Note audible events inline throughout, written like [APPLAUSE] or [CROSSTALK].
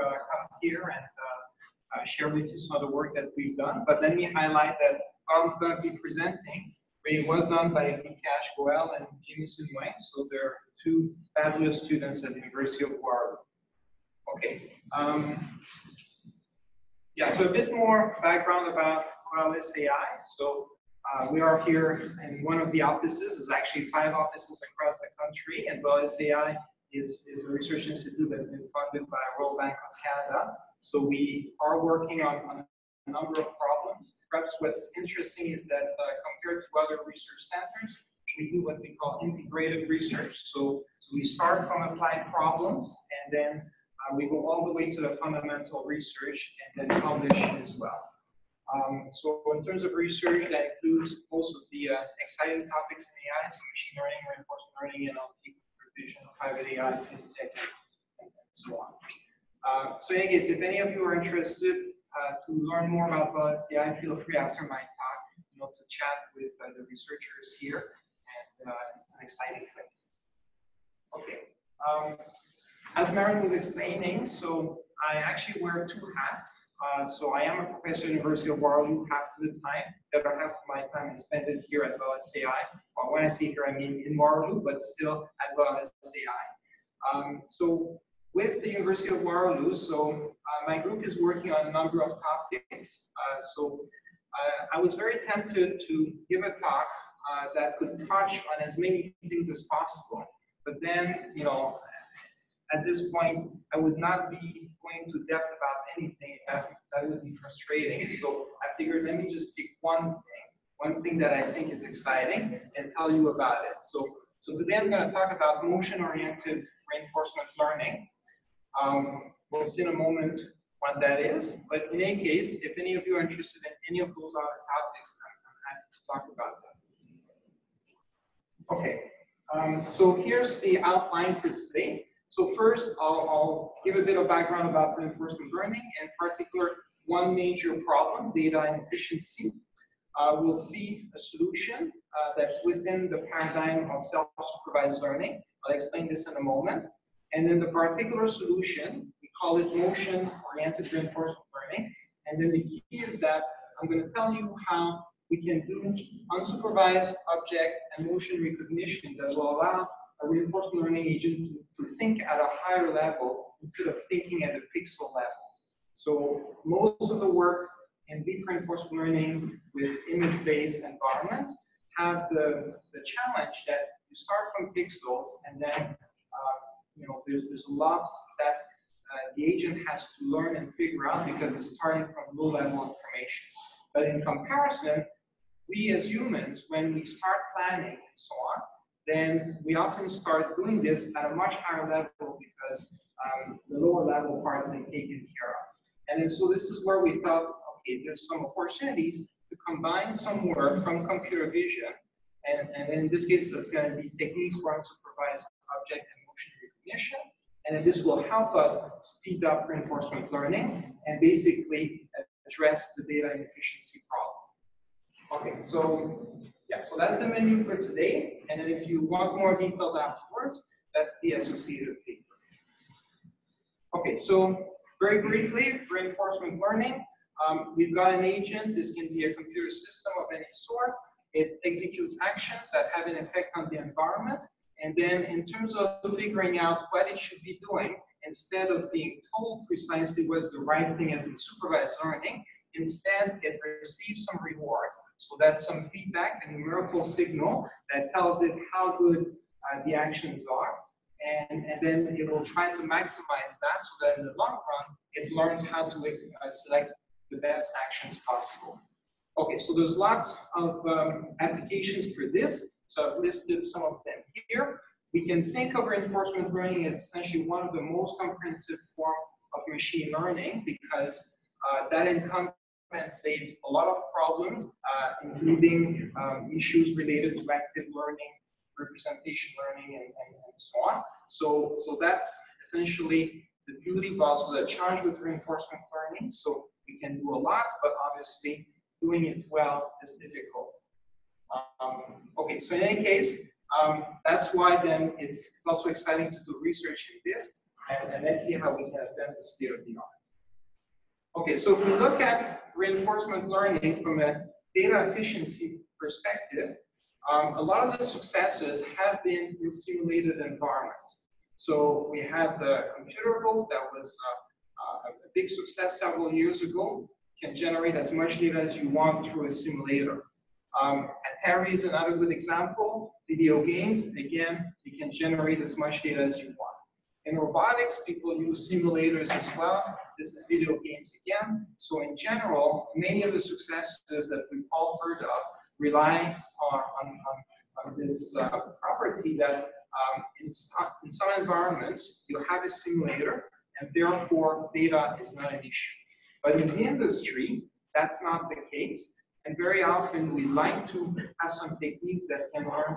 uh, come here and uh, uh, share with you some of the work that we've done. But let me highlight that I'm going to be presenting it was done by Vikash Goel and Jameson Wang, so they're two fabulous students at the University of Waterloo. Okay. Um, yeah, so a bit more background about Borealis AI. So uh, we are here in one of the offices. There's actually five offices across the country, and Borealis AI is, is a research institute that's been funded by Royal Bank of Canada. So we are working on, on a number of problems. Perhaps what's interesting is that uh, compared to other research centers, we do what we call integrated research. So, we start from applied problems, and then uh, we go all the way to the fundamental research and then publish as well. Um, so in terms of research, that includes most of the uh, exciting topics in AI, so machine learning, reinforcement learning, and NLP, provision, private AI, fintech, and, so on. Uh, so in any case, if any of you are interested uh, to learn more about Borealis AI, feel free after my talk, you know, to chat with uh, the researchers here, and uh, it's an exciting place. Okay. Um, as Marion was explaining, so I actually wear two hats. Uh, so I am a professor at University of Waterloo half of the time. The other half of my time is spent here at LSAI. Well, when I say here, I mean in Waterloo, but still at LSAI. Um, so with the University of Waterloo, so uh, my group is working on a number of topics. Uh, so uh, I was very tempted to give a talk uh, that could touch on as many things as possible. But then, you know, at this point, I would not be going to depth about anything. That, that would be frustrating. So I figured, let me just pick one thing, one thing that I think is exciting and tell you about it. So, so today I'm going to talk about motion-oriented reinforcement learning. Um, we'll see in a moment what that is. But in any case, if any of you are interested in any of those other topics, I'm, I'm happy to talk about them. Okay, um, so here's the outline for today. So first, I'll, I'll, give a bit of background about reinforcement learning, in particular, one major problem, data inefficiency. Uh, we'll see a solution uh, that's within the paradigm of self-supervised learning. I'll explain this in a moment. And then the particular solution, we call it motion-oriented reinforcement learning. And then the key is that I'm going to tell you how we can do unsupervised object and motion recognition that will allow a reinforcement learning agent to, think at a higher level instead of thinking at the pixel level. So most of the work in deep reinforcement learning with image-based environments have the, the challenge that you start from pixels and then uh, you know there's, there's a lot that uh, the agent has to learn and figure out because it's starting from low-level information. But in comparison, we as humans, when we start planning and so on, then we often start doing this at a much higher level because um, the lower level parts been taken care of. And then, so this is where we thought, okay, there's some opportunities to combine some work from computer vision, and, and in this case, it's going to be techniques for unsupervised object and motion recognition, and then this will help us speed up reinforcement learning and basically address the data inefficiency problem. Okay, so yeah, so that's the menu for today. And then if you want more details afterwards, that's the associated paper. Okay, so very briefly, reinforcement learning. Um, we've got an agent. This can be a computer system of any sort. It executes actions that have an effect on the environment. And then in terms of figuring out what it should be doing, instead of being told precisely what's the right thing as in supervised learning, Instead, it receives some rewards. So that's some feedback, a numerical signal that tells it how good uh, the actions are. And, and then it will try to maximize that so that in the long run, it learns how to uh, select the best actions possible. Okay, so there's lots of um, applications for this. So I've listed some of them here. We can think of reinforcement learning as essentially one of the most comprehensive form of machine learning because uh, that encompasses states a lot of problems, uh, including um, issues related to active learning, representation learning, and, and, and, so on. So, so that's essentially the beauty, but also the challenge with reinforcement learning. So we can do a lot, but obviously doing it well is difficult. Um, okay, so in any case, um, that's why then it's, it's also exciting to do research in this. and, and let's see how we can advance the state of the art. Okay, so if we look at reinforcement learning from a data efficiency perspective, um, a lot of the successes have been in simulated environments. So we had the Computable that was uh, uh, a big success several years ago, can generate as much data as you want through a simulator. Um, Atari is another good example. Video games, again, you can generate as much data as you want. In robotics, people use simulators as well. This is video games again. So in general, many of the successes that we've all heard of rely on, on, on, on this uh, property that um, in, some, in some environments, you have a simulator, and therefore data is not an issue. But in the industry, that's not the case. And very often we like to have some techniques that can learn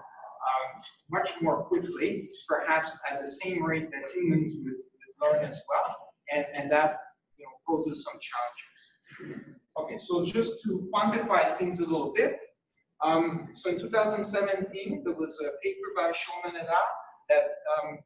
um, much more quickly, perhaps at the same rate that humans would, would learn as well. And, and that you know, poses some challenges. Okay, so just to quantify things a little bit. Um, so in 2017, there was a paper by Schulman et al. that um,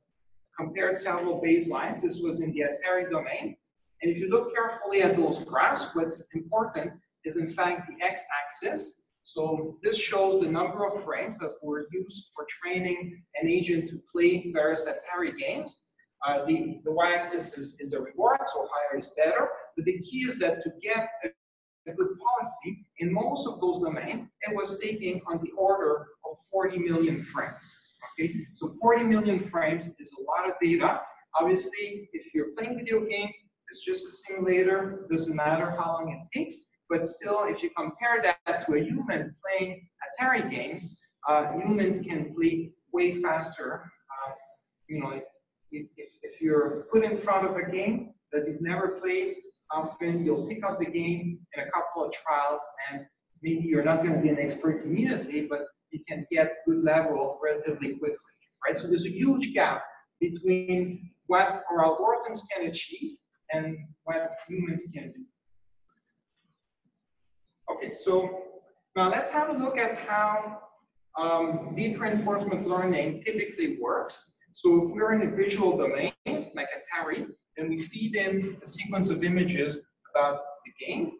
compared several baselines. This was in the Atari domain. And if you look carefully at those graphs, what's important is in fact the x-axis. So this shows the number of frames that were used for training an agent to play various Atari games. Uh, the the y-axis is, is the reward, so higher is better. But the key is that to get a, a good policy, in most of those domains, it was taking on the order of 40 million frames. Okay, so 40 million frames is a lot of data. Obviously, if you're playing video games, it's just a simulator, doesn't matter how long it takes. But still, if you compare that to a human playing Atari games, uh, humans can play way faster. Uh, you know, if, if, you're put in front of a game that you've never played, often you'll pick up the game in a couple of trials, and maybe you're not going to be an expert immediately, but you can get good level relatively quickly, right? So there's a huge gap between what our algorithms can achieve and what humans can do. Okay, so now let's have a look at how um, deep reinforcement learning typically works. So if we're in a visual domain, like a Atari, then we feed in a sequence of images about the game.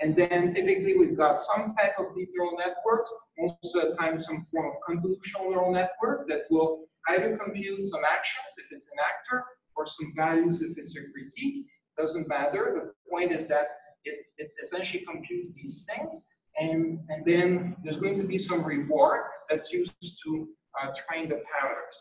And then typically we've got some type of deep neural network, most of the time some form of convolutional neural network that will either compute some actions if it's an actor or some values if it's a critic doesn't matter. The point is that it, it essentially computes these things. And, and then there's going to be some reward that's used to uh, train the parameters.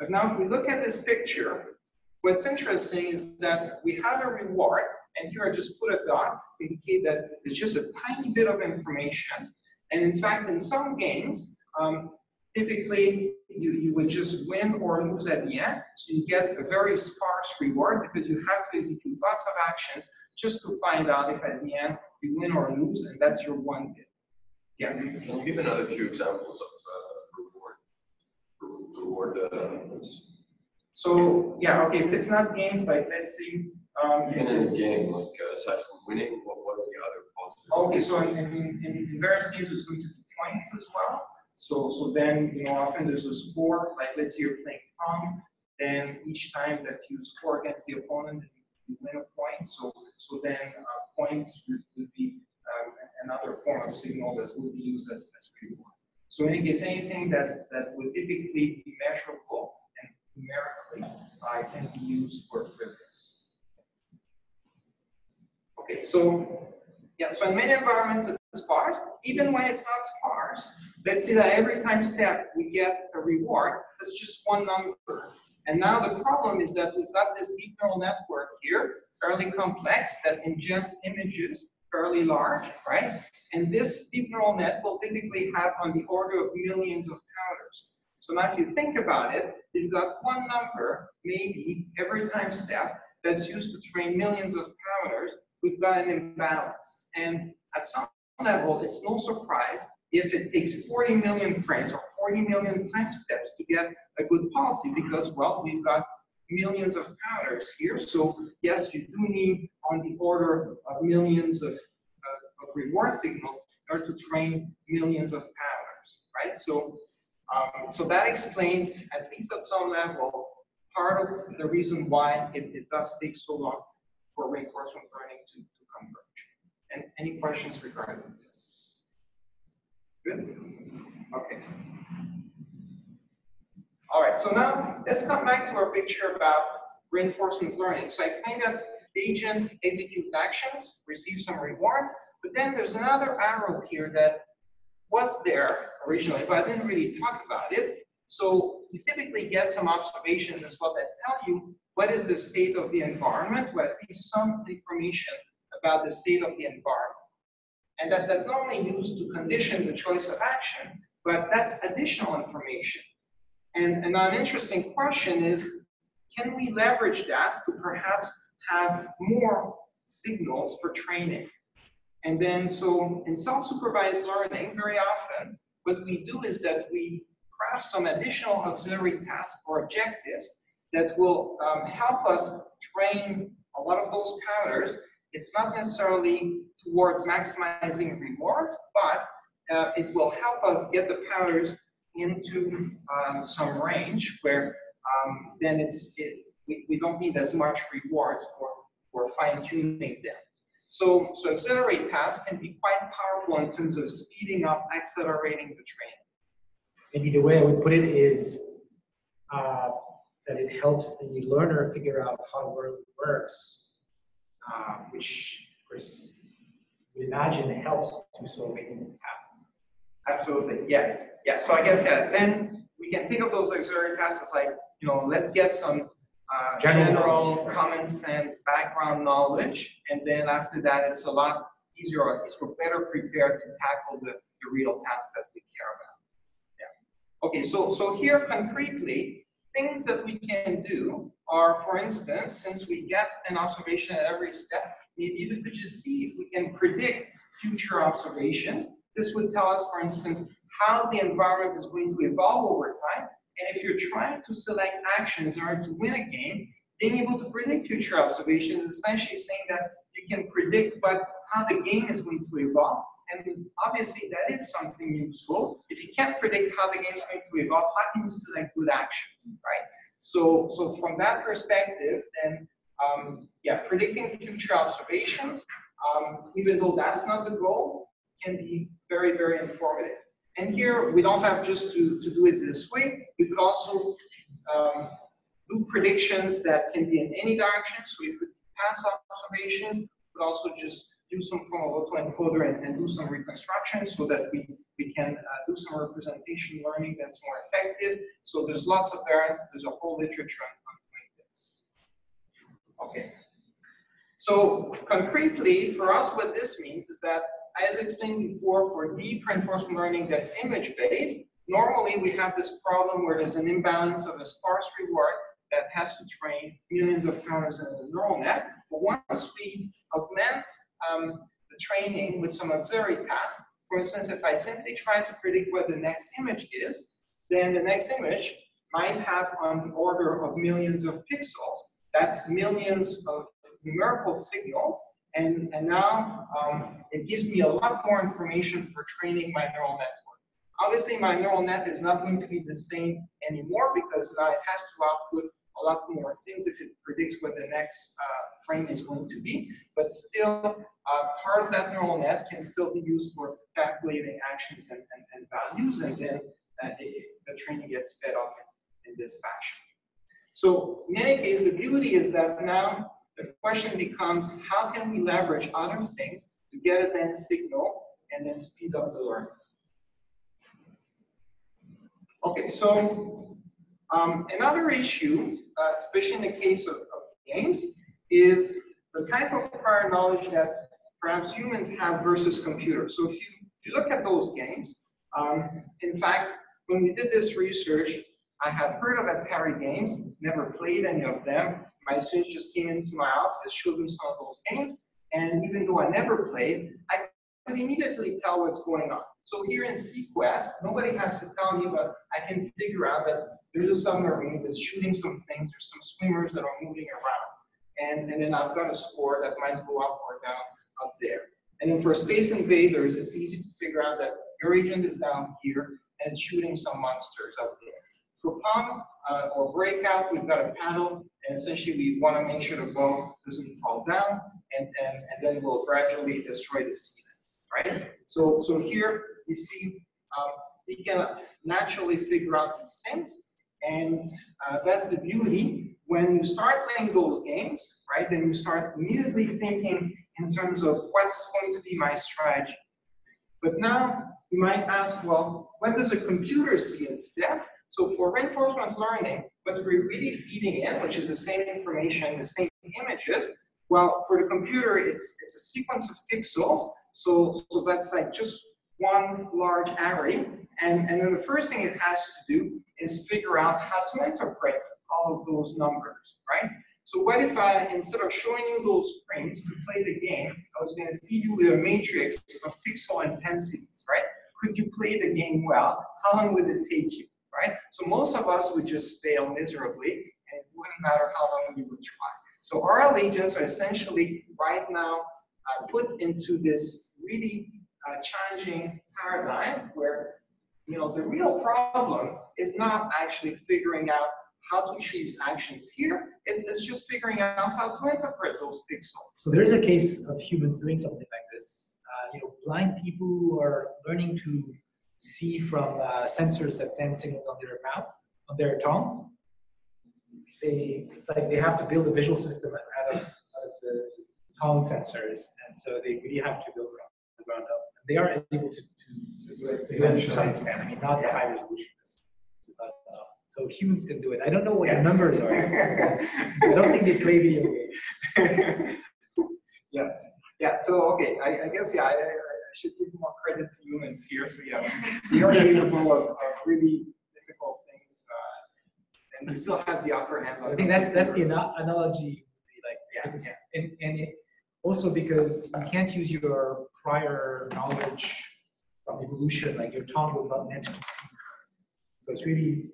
But now if we look at this picture, what's interesting is that we have a reward, and here I just put a dot to indicate that it's just a tiny bit of information. And in fact, in some games, um, typically you, you would just win or lose at the end. So you get a very sparse reward because you have to execute lots of actions just to find out if at the end you win or lose, and that's your one bit. Yeah. Can you give another few examples of uh, reward reward uh, So yeah, okay. If it's not games, like let's see. Um, in a game, like uh, aside from winning, what, what are the other possible? Okay, so in, in, in various games, it's going to be points as well. So, so then, you know, often there's a score, like let's say you're playing Pong, then each time that you score against the opponent, win a point. So, so then uh, points would, be um, another form of signal that would be used as, as reward. So in any case, anything that, that would typically be measurable and numerically uh, can be used for, for this. Okay, so yeah, so in many environments it's sparse. Even when it's not sparse, let's say that every time step we get a reward, that's just one number. And now the problem is that we've got this deep neural network here, fairly complex, that ingests images fairly large, right? And this deep neural net will typically have on the order of millions of powders. So now if you think about it, you've got one number, maybe every time step, that's used to train millions of powders, we've got an imbalance. And at some level, it's no surprise if it takes 40 million frames or 40 million time steps to get a good policy because, well, we've got millions of powders here. So yes, you do need on the order of millions of, uh, of reward signal in order to train millions of powders, right? So, um, so that explains, at least at some level, part of the reason why it, it does take so long for reinforcement learning to, to converge. And any questions regarding this? Good? Okay. All right, so now let's come back to our picture about reinforcement learning. So I explained that the agent executes actions, receives some rewards, but then there's another arrow here that was there originally, but I didn't really talk about it. So you typically get some observations as well that tell you what is the state of the environment, or at least some information about the state of the environment. And that, that's not only used to condition the choice of action, but that's additional information. And, and an interesting question is, can we leverage that to perhaps have more signals for training? And then, so in self-supervised learning, very often, what we do is that we craft some additional auxiliary tasks or objectives that will um, help us train a lot of those patterns. It's not necessarily towards maximizing rewards, but uh, it will help us get the powers into um, some range where um, then it's it, we, we don't need as much rewards for, for fine-tuning them. So, so auxiliary tasks can be quite powerful in terms of speeding up, accelerating the training. Maybe the way I would put it is uh, that it helps the learner figure out how world works, uh, which, of course, we imagine helps to solve solving the task. Absolutely, yeah, yeah. So I guess yeah. Then we can think of those auxiliary tasks as like you know, let's get some uh, General common sense background knowledge, and then after that, it's a lot easier, or at least we're better prepared to tackle the, the real tasks that we care about. Yeah. Okay, so so here concretely, things that we can do are, for instance, since we get an observation at every step, maybe we could just see if we can predict future observations. This would tell us, for instance, how the environment is going to evolve over time. And if you're trying to select actions in order to win a game, being able to predict future observations is essentially saying that you can predict what, how the game is going to evolve. And obviously that is something useful. If you can't predict how the game is going to evolve, how can you select good actions, right? So, so from that perspective, then, um, yeah, predicting future observations, um, even though that's not the goal, can be very, very informative. And here, we don't have just to, to do it this way. We could also um, do predictions that can be in any direction. So we could pass observations, but also just do some form of autoencoder and, and do some reconstruction so that we, we can uh, do some representation learning that's more effective. So there's lots of variants. There's a whole literature on, doing this. Okay. So concretely, for us, what this means is that as explained before, for deep reinforcement learning that's image-based, normally we have this problem where there's an imbalance of a sparse reward that has to train millions of counters in a neural net. But once we augment um, the training with some auxiliary tasks, for instance, if I simply try to predict what the next image is, then the next image might have on the order of millions of pixels. That's millions of numerical signals and, and now um, it gives me a lot more information for training my neural network. Obviously, my neural net is not going to be the same anymore because now it has to output a lot more things if it predicts what the next uh, frame is going to be. But still, uh, part of that neural net can still be used for calculating actions and, and, and values, and then uh, it, the training gets sped up in, in this fashion. So in any case, the beauty is that now the question becomes, how can we leverage other things to get a dense signal and then speed up the learning? Okay, so um, another issue, uh, especially in the case of, of, games, is the type of prior knowledge that perhaps humans have versus computers. So if you, if you look at those games, um, in fact, when we did this research, I had heard of Atari games, never played any of them, my students just came into my office, showed me some of those games, and even though I never played, I could immediately tell what's going on. So here in Seaquest, nobody has to tell me, but I can figure out that there's a submarine that's shooting some things, there's some swimmers that are moving around. And, and then I've got a score that might go up or down up there. And then for Space Invaders, it's easy to figure out that your agent is down here and shooting some monsters up there. For Pong uh, or breakout, we've got a paddle, and essentially we want to make sure the ball doesn't fall down, and, and, and then we'll gradually destroy the cement, right? So, so here you see um, we can naturally figure out these things, and uh, that's the beauty. When you start playing those games, right, then you start immediately thinking in terms of what's going to be my strategy. But now you might ask, well, what does a computer see instead? So for reinforcement learning, what we're really feeding in, which is the same information, the same images, well, for the computer, it's, it's a sequence of pixels. So, so that's like just one large array. And, and then the first thing it has to do is figure out how to interpret all of those numbers, right? So what if I, instead of showing you those screens to play the game, I was going to feed you a matrix of pixel intensities, right? Could you play the game well? How long would it take you, right? So most of us would just fail miserably, and it wouldn't matter how long we would try. So RL agents are essentially right now uh, put into this really uh, challenging paradigm where you know the real problem is not actually figuring out how to choose actions here. It's, it's just figuring out how to interpret those pixels. So there's a case of humans doing something like this. Uh, you know, blind people who are learning to see from uh, sensors that send signals on their mouth, on their tongue. They, it's like they have to build a visual system out of, out of the tongue sensors, and so they really have to go from the ground up. They are able to, to, to do it to, do it to some extent. I mean, not the high resolution. Is not enough. So humans can do it. I don't know what the numbers are. I don't think they play video games. [LAUGHS] yes. Yeah. So okay. I, I guess yeah. I, I, should give more credit to humans here. So yeah, we are capable of, of really difficult things, uh, and we still have the upper hand. I think that's that's the analogy. Like yeah, yeah. And, and it, also because you can't use your prior knowledge from evolution. Like your tongue was not meant to see. So it's really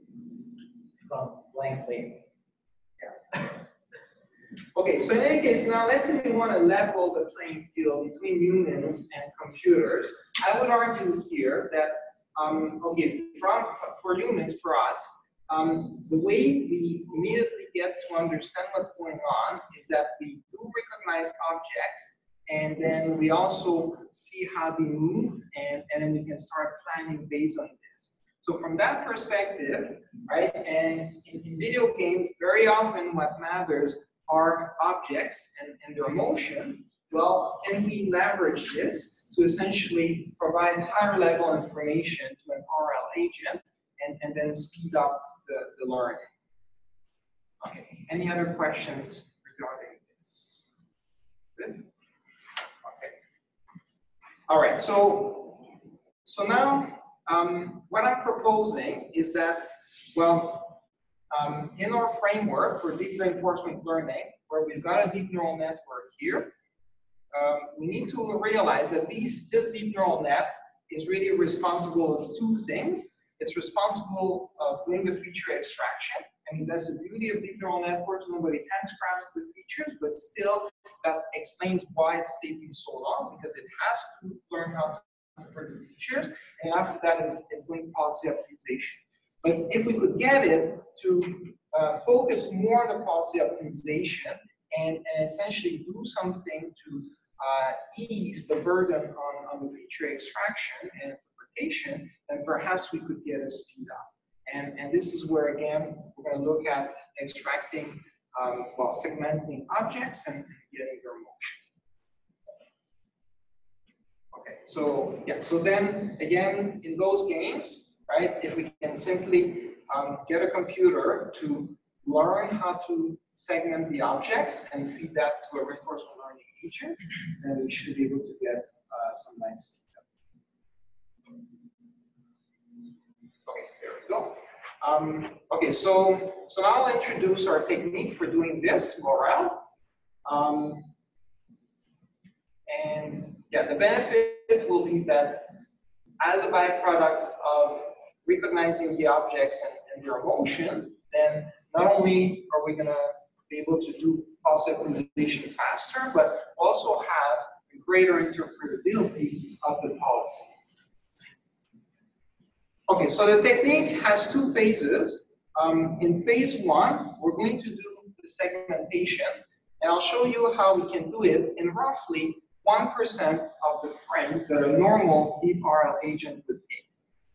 from blank slate. Yeah. [LAUGHS] Okay, so in any case, now let's say we want to level the playing field between humans and computers. I would argue here that, um, okay, from, for humans, for us, um, the way we immediately get to understand what's going on is that we do recognize objects and then we also see how they move and, and then we can start planning based on this. So from that perspective, right, and in, in video games, very often what matters are objects and, and their motion, well, can we leverage this to essentially provide higher level information to an RL agent and, and then speed up the, the learning? Okay, any other questions regarding this? Good? Okay. All right, so, so now um, what I'm proposing is that, well, um, in our framework for deep reinforcement learning, where we've got a deep neural network here, um, we need to realize that these, this deep neural net is really responsible of two things. It's responsible of doing the feature extraction. Mean, that's the beauty of deep neural networks. Nobody handcrafts the features, but still that explains why it's taking so long because it has to learn how to interpret the features. And after that is, is doing policy optimization. But if we could get it to uh, focus more on the policy optimization and, and essentially do something to uh, ease the burden on, on the feature extraction and interpretation, then perhaps we could get a speed up. And, and this is where, again, we're going to look at extracting, um, well, segmenting objects and, getting their motion. Okay, so yeah, so then again, in those games, right? If we can simply um, get a computer to learn how to segment the objects and feed that to a reinforcement learning agent, then we should be able to get uh, some nice Okay, there we go. Um, okay, so so now I'll introduce our technique for doing this, MOREL. Um, and yeah, the benefit will be that as a byproduct of recognizing the objects and, and their motion, then not only are we going to be able to do policy optimization faster, but also have a greater interpretability of the policy. Okay, so the technique has two phases. Um, in phase one, we're going to do the segmentation, and I'll show you how we can do it in roughly 1% of the frames that a normal deep RL agent would take.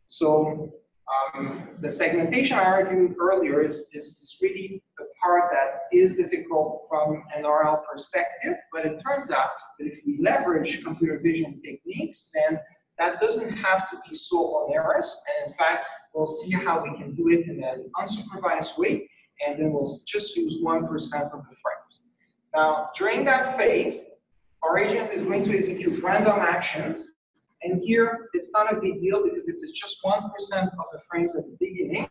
So um, the segmentation I argued earlier is, is, is really the part that is difficult from an RL perspective, but it turns out that if we leverage computer vision techniques, then that doesn't have to be so onerous. And in fact, we'll see how we can do it in an unsupervised way, and then we'll just use 1% of the frames. Now, during that phase, our agent is going to execute random actions and here, it's not a big deal because if it's just 1% of the frames at the beginning,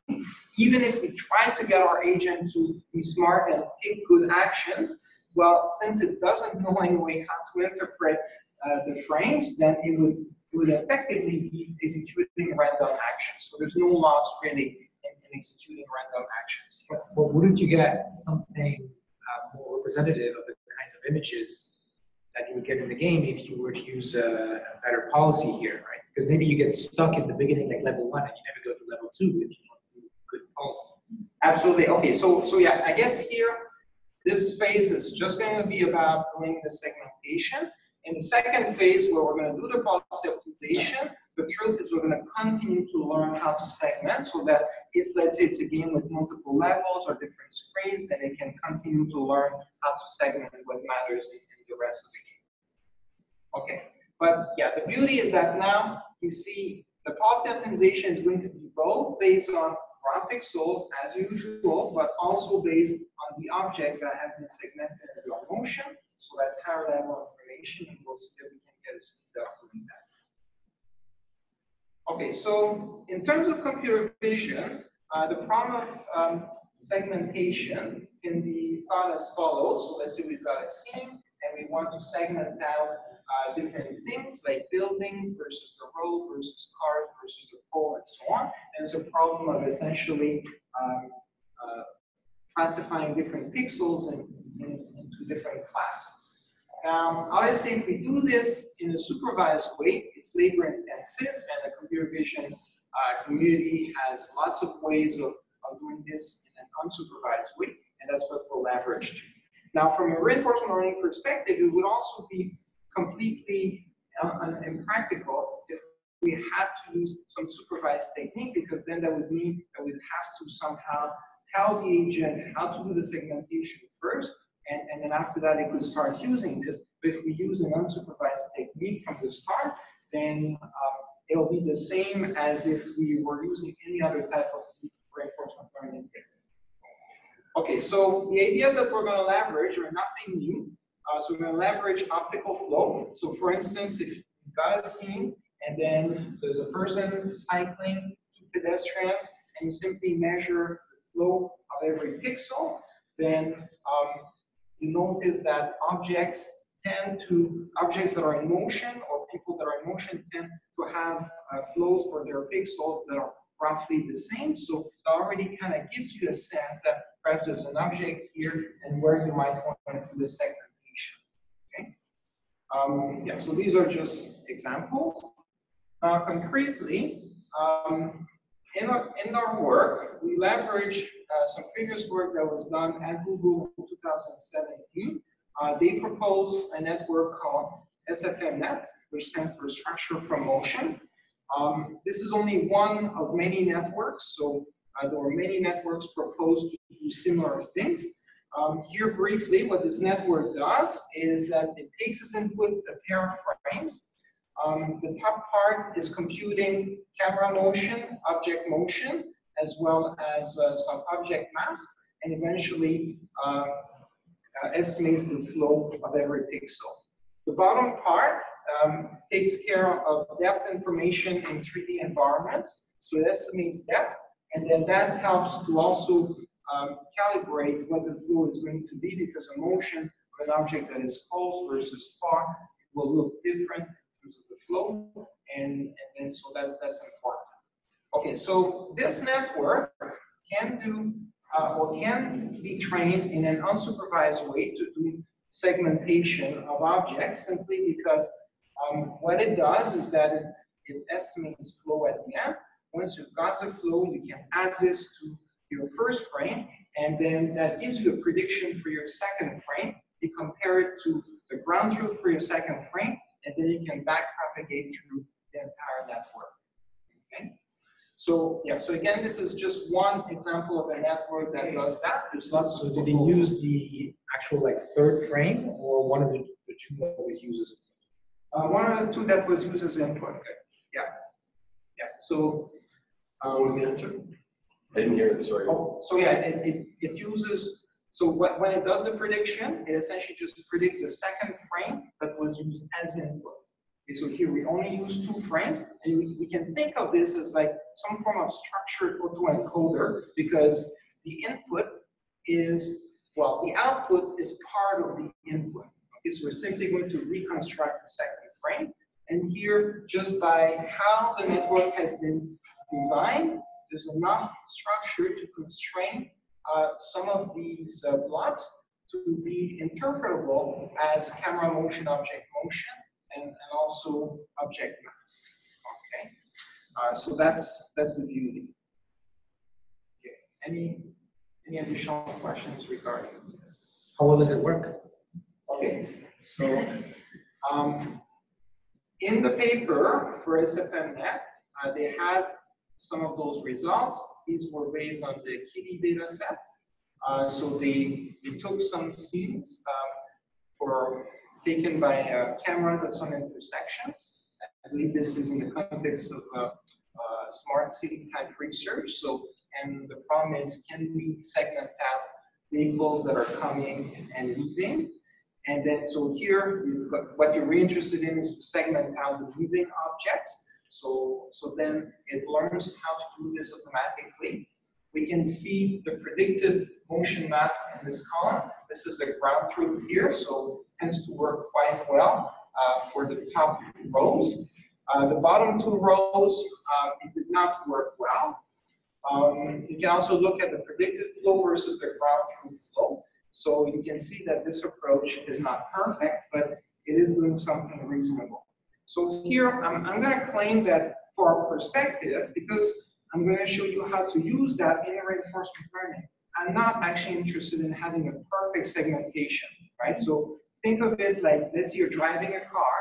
even if we try to get our agent to be smart and pick good actions, well, since it doesn't know anyway how to interpret uh, the frames, then it would, it would effectively be executing random actions. So there's no loss really in, in executing random actions. But, but wouldn't you get something uh, more representative of the kinds of images that you would get in the game if you were to use a, a better policy here, right? Because maybe you get stuck in the beginning, like level one, and you never go to level two if you want to do good policy. Absolutely. Okay, so so yeah, I guess here this phase is just going to be about doing the segmentation. In the second phase, where we're going to do the policy optimization, the truth is we're going to continue to learn how to segment so that if, let's say, it's a game with multiple levels or different screens, then it can continue to learn how to segment what matters in, in the rest of the game. Okay, but yeah, the beauty is that now you see the policy optimization is going to be both based on raw pixels as usual, but also based on the objects that have been segmented in your motion. So that's higher level information, and we'll see that we can get a speed up doing that. Okay, so in terms of computer vision, uh, the problem of um, segmentation can be thought as follows. So let's say we've got a scene and we want to segment out uh, different things like buildings versus the road versus cars versus the pole and so on. And it's a problem of essentially um, uh, classifying different pixels and, into different classes. Um, obviously, if we do this in a supervised way, it's labor intensive, and the computer vision uh, community has lots of ways of, of doing this in an unsupervised way, and that's what we'll leverage to. Now, from a reinforcement learning perspective, it would also be completely uh, impractical if we had to use some supervised technique because then that would mean that we'd have to somehow tell the agent how to do the segmentation first and, and then after that it could start using this. But if we use an unsupervised technique from the start, then um, it'll be the same as if we were using any other type of reinforcement learning. Okay, so the ideas that we're going to leverage are nothing new. Uh, so we're going to leverage optical flow. So for instance, if you've got a scene and then there's a person cycling, two pedestrians, and you simply measure the flow of every pixel, then um, notice that objects tend to, objects that are in motion or people that are in motion tend to have uh, flows for their pixels that are roughly the same. So it already kind of gives you a sense that perhaps there's an object here and where you might want to do the segment. Um, yeah, so these are just examples. Now, concretely, um, in, our, in our work, we leverage uh, some previous work that was done at Google in 2017. Uh, they proposed a network called SFMNet, which stands for Structure from Motion. Um, this is only one of many networks, so uh, there were many networks proposed to do similar things. Um, here briefly, what this network does is that it takes as input a pair of frames. Um, the top part is computing camera motion, object motion, as well as uh, some object mass, and eventually uh, uh, estimates the flow of every pixel. The bottom part um, takes care of depth information in 3D environments, so it estimates depth, and then that helps to also um, calibrate what the flow is going to be because a motion of an object that is close versus far will look different in terms of the flow, and, and, and so that, that's important. Okay, so this network can do uh, or can be trained in an unsupervised way to do segmentation of objects simply because um, what it does is that it, it estimates flow at the end. Once you've got the flow, you can add this to your first frame, and then that gives you a prediction for your second frame. You compare it to the ground truth for your second frame, and then you can back propagate through the entire network. Okay? So, yeah, so again, this is just one example of a network that does that. There's So did they use the actual like third frame or one of the, the two that always uses? Uh, one of the two that was used as input. Yeah. Yeah, so, What was the answer? I didn't hear it, sorry. oh, so yeah, it, it, it uses, so what, when it does the prediction, it essentially just predicts the second frame that was used as input. Okay, so here we only use two frames, and we, we can think of this as like some form of structured autoencoder because the input is, well, the output is part of the input. Okay, so we're simply going to reconstruct the second frame. And here, just by how the network has been designed, there's enough structure to constrain uh, some of these uh, blocks to be interpretable as camera motion, object motion, and, and also object masks. Okay, uh, so that's that's the beauty. Okay, any any additional questions regarding this? How well does it work? Okay, so um, in the paper for SFMNet, uh, they had some of those results. These were based on the KITTI data set. Uh, so they, they took some scenes um, for taken by uh, cameras at some intersections. I believe this is in the context of uh, uh, smart city type research. So, and the problem is, can we segment out vehicles that are coming and leaving? And then, so here, you've got, what you're really interested in is to segment out the moving objects. So, so then it learns how to do this automatically. We can see the predicted motion mask in this column. This is the ground truth here, so tends to work quite well uh, for the top rows. Uh, the bottom two rows, uh, did not work well. Um, you can also look at the predicted flow versus the ground truth flow. So you can see that this approach is not perfect, but it is doing something reasonable. So here, I'm, I'm going to claim that for perspective, because I'm going to show you how to use that in reinforcement learning. I'm not actually interested in having a perfect segmentation, right? So think of it like, let's say you're driving a car,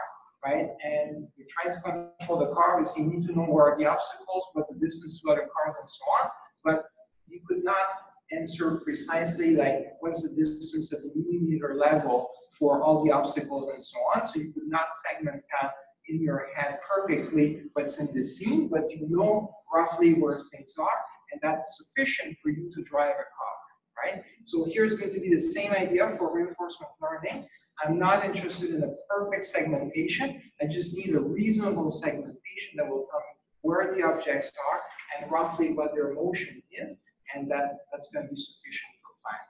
right? And you're trying to control the car, so you need to know where are the obstacles, what's the distance to other cars and so on. But you could not answer precisely like what's the distance at the millimeter level for all the obstacles and so on. So you could not segment that in your head perfectly what's in the scene, but you know roughly where things are, and that's sufficient for you to drive a car, right? So here's going to be the same idea for reinforcement learning. I'm not interested in a perfect segmentation. I just need a reasonable segmentation that will tell me where the objects are and roughly what their motion is, and that, that's going to be sufficient for planning.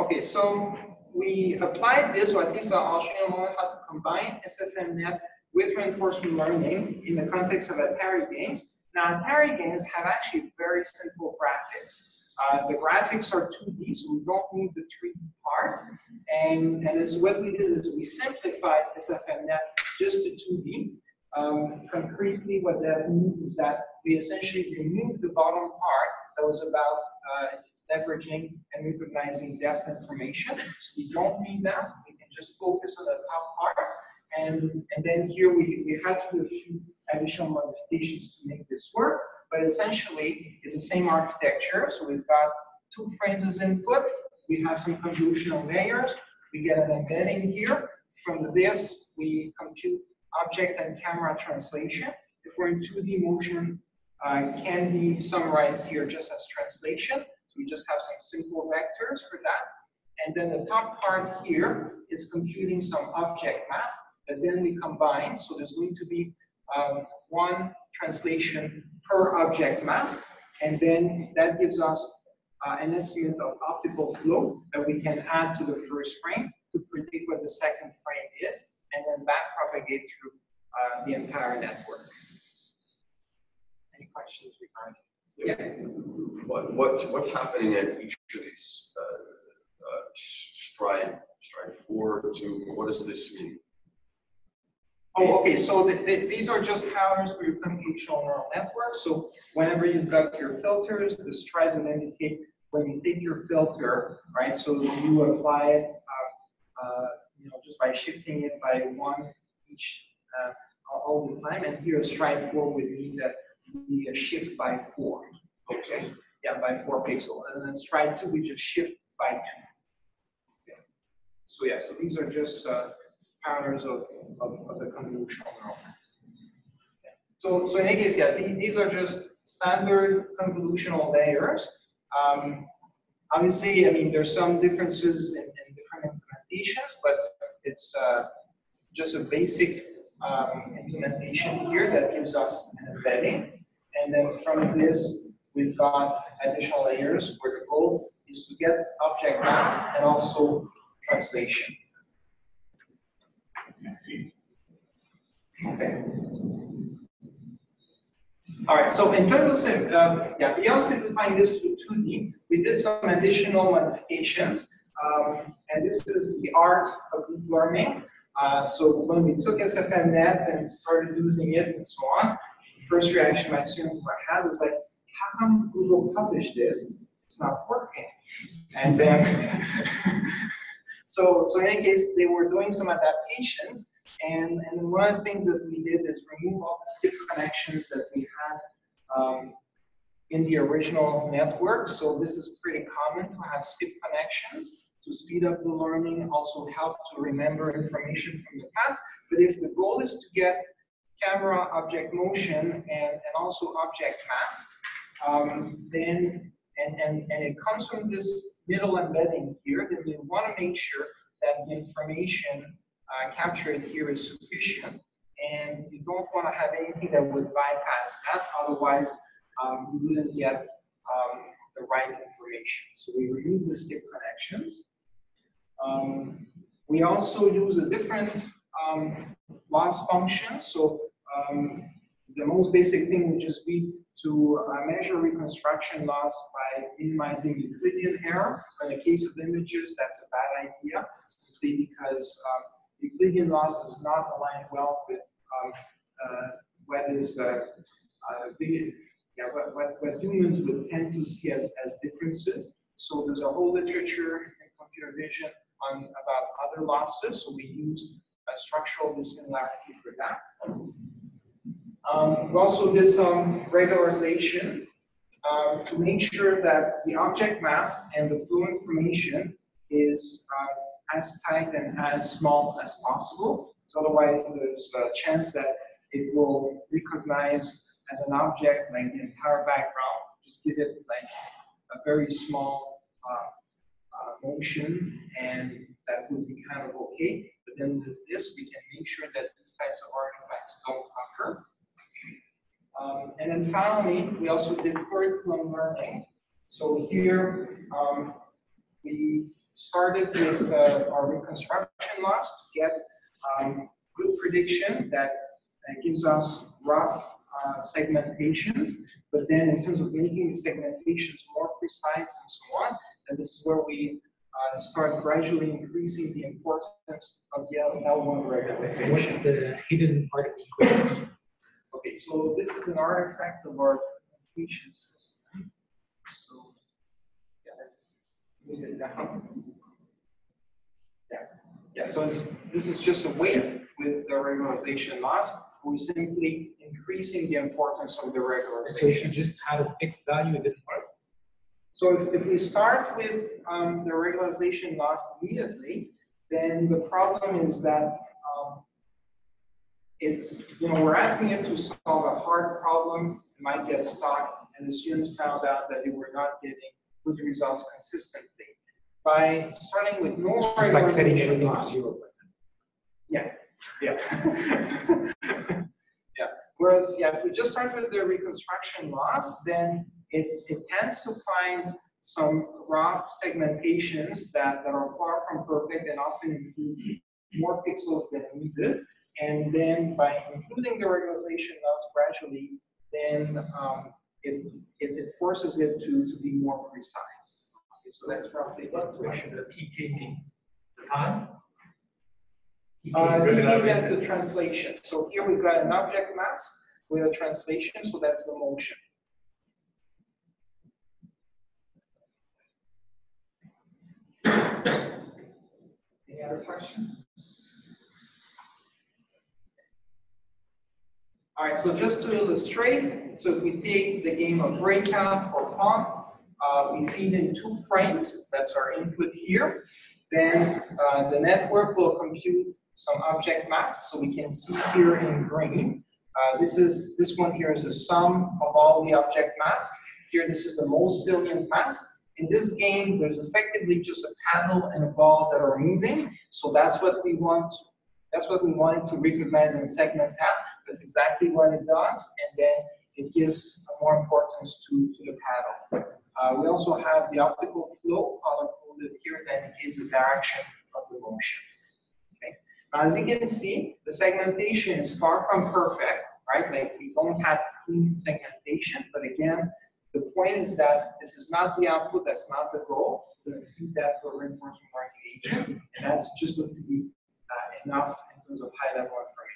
Okay, so we applied this, or at least I'll show you moment how to combine SFMNet with reinforcement learning in the context of Atari games. Now, Atari games have actually very simple graphics. Uh, the graphics are 2D, so we don't need the 3D part. And, and as what we did is we simplified SFMNet just to 2D. Um, concretely, what that means is that we essentially removed the bottom part that was about uh, leveraging and recognizing depth information. So we don't need that. We can just focus on the top part. And, and then here we, we had to do a few additional modifications to make this work. But essentially, it's the same architecture. So we've got two frames as input. We have some convolutional layers. We get an embedding here. From this, we compute object and camera translation. If we're in 2D motion, uh, can be summarized here just as translation. So we just have some simple vectors for that. And then the top part here is computing some object mask that then we combine. So there's going to be um, one translation per object mask. And then that gives us uh, an estimate of optical flow that we can add to the first frame to predict what the second frame is, and then back propagate through uh, the entire network. Any questions regarding? Yeah. What, what, what's happening at each of these, uh, uh, stride, stride four, two, what does this mean? Oh, okay, so the, the, these are just counters for your convolutional neural network. So whenever you've got your filters, the stride will indicate when you take your filter, right? So you apply it, uh, uh, you know, just by shifting it by one each uh, all the time. And here, stride four would mean that we shift by four. Okay, yeah, by four pixel. And then stride two, we just shift by two. Okay. So yeah, so these are just uh, of, of, of the convolutional neural net. So, so in any case, yeah, the- these are just standard convolutional layers. Um, obviously, I mean, there's some differences in, in different implementations, but it's uh, just a basic um, implementation here that gives us an embedding. And then from this, we've got additional layers where the goal is to get object maps and also translation. Okay. All right, so in terms of, um, yeah, beyond simplifying this to 2D, we did some additional modifications. Um, and this is the art of deep learning. Uh, so when we took SFMNet and started using it and so on, the first reaction my students had was like, how come Google published this? It's not working. And then, [LAUGHS] so, so in any case, they were doing some adaptations. And, and one of the things that we did is remove all the skip connections that we had um, in the original network. So this is pretty common to have skip connections to speed up the learning, also help to remember information from the past. But if the goal is to get camera object motion and, and also object masks, um, then, and, and, and it comes from this middle embedding here, then we want to make sure that the information uh, captured here is sufficient. And you don't want to have anything that would bypass that, otherwise um, you wouldn't get um, the right information. So we remove the skip connections. Um, we also use a different um, loss function. So um, the most basic thing would just be to uh, measure reconstruction loss by minimizing Euclidean error. But in the case of images, that's a bad idea, simply because um, Euclidean loss does not align well with um, uh, what is uh, uh, the, yeah, what, what, what humans would tend to see as, as differences. So there's a whole literature in computer vision on about other losses. So we use a structural dissimilarity for that. Um, we also did some regularization uh, to make sure that the object mask and the flow information is uh, as tight and as small as possible. Because otherwise, there's a chance that it will recognize as an object like the entire background. Just give it like a very small uh, uh, motion, and that would be kind of okay. But then with this, we can make sure that these types of artifacts don't occur. Um, and then finally, we also did curriculum learning. So here, um, we started with uh, our reconstruction loss to get um, good prediction that, that gives us rough uh, segmentations. But then in terms of making the segmentations more precise and so on, and this is where we uh, start gradually increasing the importance of the L1 regularization. What's the hidden part of the equation? Okay, so this is an artifact of our completion system. So, yeah, let's move it down. Yeah, yeah, so this is just a way with the regularization loss. We're simply increasing the importance of the regularization. So if you just had a fixed value, it didn't work. So if, if we start with um, the regularization loss immediately, then the problem is that um, it's, you know, we're asking it to solve a hard problem, it might get stuck, and the students found out that they were not getting good results consistently. By starting with no It's like setting everything to zero, for example. yeah, yeah. [LAUGHS] Yeah, whereas, yeah, if we just start with the reconstruction loss, then it, it tends to find some rough segmentations that, that are far from perfect and often include more pixels than needed. And then by including the regularization loss gradually, then um, it, it, it forces it to, to be more precise. Okay, So that's roughly what the TK means? The time? Uh, enough, gave the translation. So here we've got an object mask with a translation, so that's the motion. Any other questions? All right, so just to illustrate, so if we take the game of breakout or Pong, uh, we feed in two frames, that's our input here. Then uh, the network will compute some object masks, so we can see here in green. Uh, this is this one here is the sum of all the object masks. Here, this is the most salient mask. In this game, there's effectively just a panel and a ball that are moving. So that's what we want. That's what we wanted to recognize in segment tab. That's exactly what it does, and then it gives more importance to, to the paddle. Uh, we also have the optical flow color coded here that indicates the direction of the motion. Okay. Now, as you can see, the segmentation is far from perfect, right? Like we don't have clean segmentation, but again, the point is that this is not the output, that's not the goal. We're going to feed that to a reinforcement learning agent, and that's just going to be uh, enough in terms of high-level information.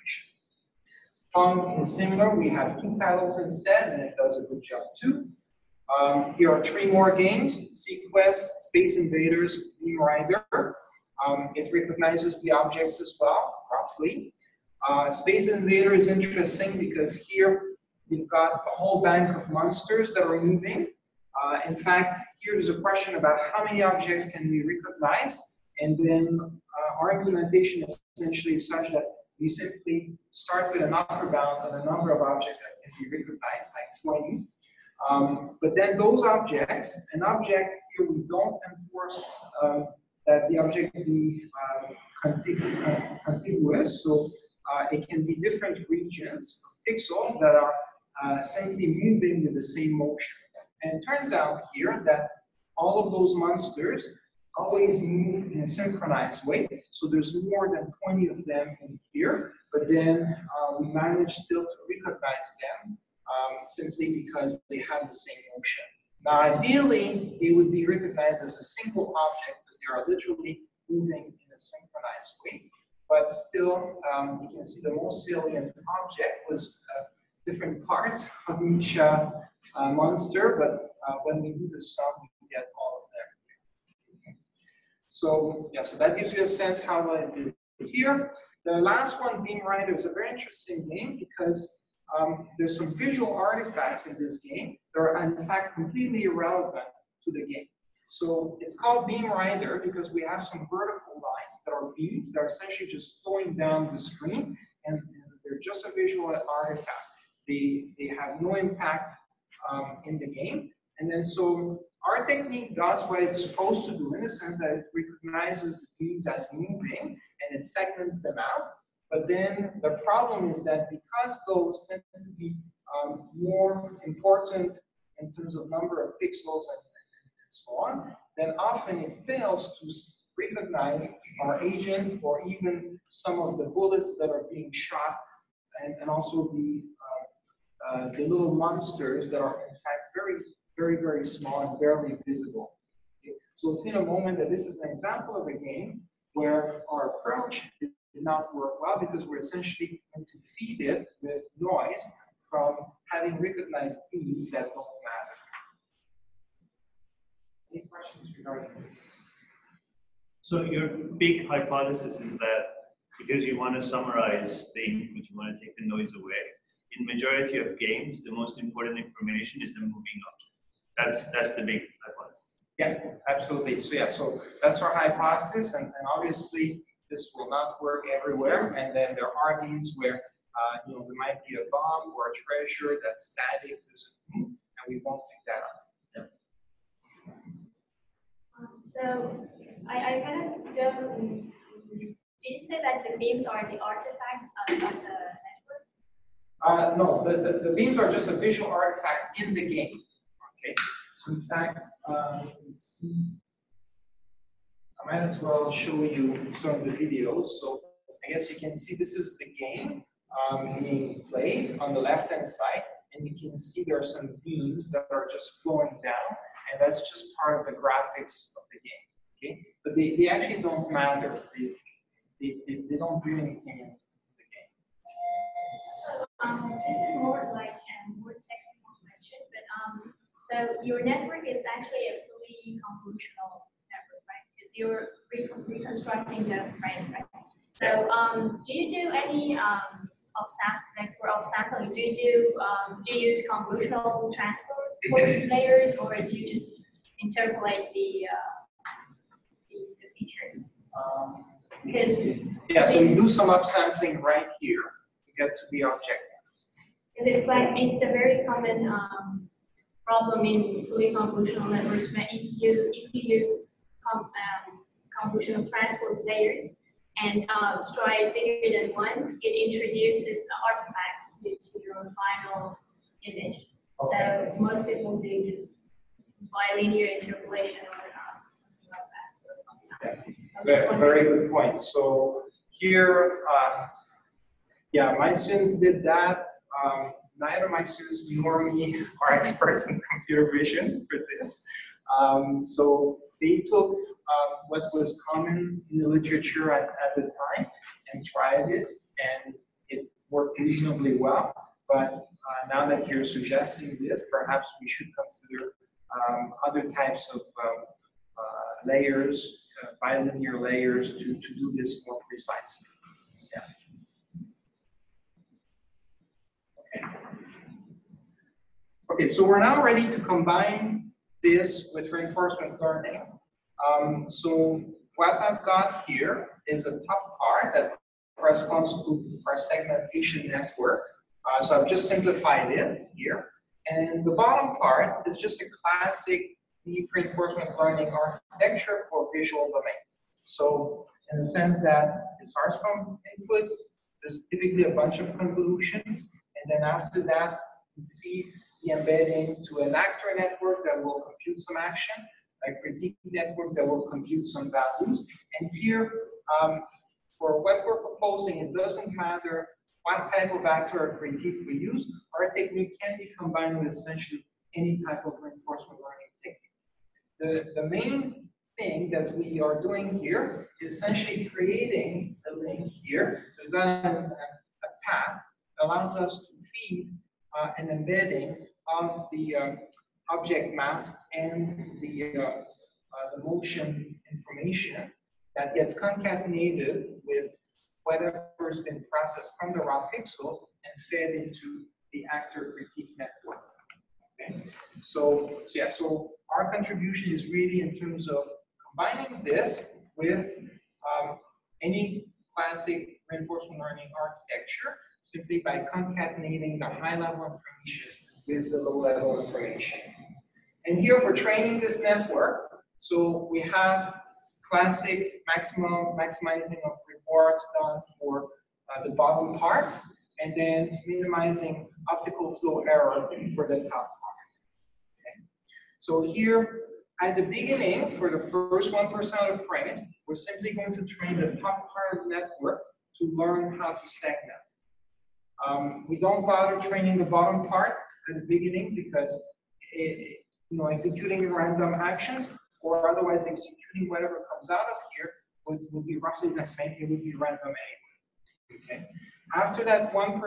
Pong is similar. We have two paddles instead, and it does a good job too. Um, here are three more games, Seaquest, Space Invaders, Beam Rider. Um, it recognizes the objects as well, roughly. Uh, Space Invader is interesting because here we've got a whole bank of monsters that are moving. Uh, in fact, here there's a question about how many objects can we recognize, and then uh, our implementation is essentially such that we simply start with an upper bound on the number of objects that can be recognized, like 20. Um, but then those objects, an object here we don't enforce um, that the object be um, contigu uh, contiguous, so uh, it can be different regions of pixels that are uh, simply moving with the same motion. And it turns out here that all of those monsters always move a synchronized way. So there's more than 20 of them in here, but then uh, we manage still to recognize them um, simply because they have the same motion. Now, ideally, they would be recognized as a single object because they are literally moving in a synchronized way. But still, um, you can see the most salient object was uh, different parts of each uh, uh, monster, but uh, when we do the sum, we get all of them. So, yeah, so that gives you a sense how I did here. The last one, Beam Rider, is a very interesting game because um, there's some visual artifacts in this game that are in fact completely irrelevant to the game. So it's called Beam Rider because we have some vertical lines that are beams that are essentially just flowing down the screen and, and they're just a visual artifact. They, they have no impact um, in the game. And then so our technique does what it's supposed to do in the sense that it recognizes the beams as moving and it segments them out. But then the problem is that because those tend to be um, more important in terms of number of pixels and, and so on, then often it fails to recognize our agent or even some of the bullets that are being shot and, and also the, uh, uh, the little monsters that are in fact very, very, very small and barely visible. So we'll see in a moment that this is an example of a game where our approach did not work well because we're essentially going to feed it with noise from having recognized beams that don't matter. Any questions regarding this? So your big hypothesis is that because you want to summarize the input, you want to take the noise away. In majority of games, the most important information is the moving object. That's that's the big hypothesis. Yeah, absolutely. So yeah, so that's our hypothesis, and, and obviously this will not work everywhere. And then there are these where uh, you know there might be a bomb or a treasure that's static, doesn't move, and we won't pick that up. Um, So I, I kind of don't, did you say that the beams are the artifacts of, of the network? Uh, no, the, the, the beams are just a visual artifact in the game. Okay, so in fact, uh. I might as well show you some of the videos. So I guess you can see this is the game um, being played on the left hand side, and you can see there are some beams that are just flowing down, and that's just part of the graphics of the game. Okay, but they, they actually don't matter. They, they, they, don't do anything in the game. Um, this is more like a more technical question, but, um, so your network is actually a fully convolutional network, right? Because you're recon- reconstructing the frame, right? So, um, do you do any, um, like for upsampling, do you do, um, do you use convolutional transport force layers, or do you just interpolate the, uh, the, the features? Um, Because Yeah, so you do some upsampling right here to get to the object. Because it's like, it's a very common um, problem in fully convolutional networks, if you, if you use um, convolutional transpose layers and uh, try bigger than one, it introduces artifacts to, to your final image. So most people do just bilinear interpolation or something like that. Just Very, very good point. So here, uh, yeah, my students did that. Um, Neither my students nor me are [LAUGHS] experts in computer vision for this. Um, So they took um, what was common in the literature at, at the time and tried it, and it worked reasonably well. But uh, now that you're suggesting this, perhaps we should consider um, other types of um, uh, layers, uh, bilinear layers to, to do this more precisely. Yeah. Okay. Okay, so we're now ready to combine this with reinforcement learning. Um, so what I've got here is a top part that corresponds to our segmentation network. Uh, so I've just simplified it here. And the bottom part is just a classic deep reinforcement learning architecture for visual domains. So in the sense that it starts from inputs, there's typically a bunch of convolutions, and then after that, you feed embedding to an actor network that will compute some action, a critic network that will compute some values. And here, um, for what we're proposing, it doesn't matter what type of actor or critic we use. Our technique can be combined with essentially any type of reinforcement learning technique. The, the main thing that we are doing here is essentially creating a link here, so then a, a path allows us to feed uh, an embedding of the um, object mask and the, uh, uh, the motion information that gets concatenated with whatever's been processed from the raw pixels and fed into the actor critic network. Okay? So, so yeah, so our contribution is really in terms of combining this with um, any classic reinforcement learning architecture simply by concatenating the high level information with the low level information. And here for training this network, so we have classic maximum maximizing of rewards done for uh, the bottom part, and then minimizing optical flow error for the top part. Okay. So here at the beginning, for the first 1% of the frame, we're simply going to train the top part of the network to learn how to segment. Um, we don't bother training the bottom part at the beginning because it, you know, executing random actions or otherwise executing whatever comes out of here would, would be roughly the same. It would be random anyway. Okay. After that 1%,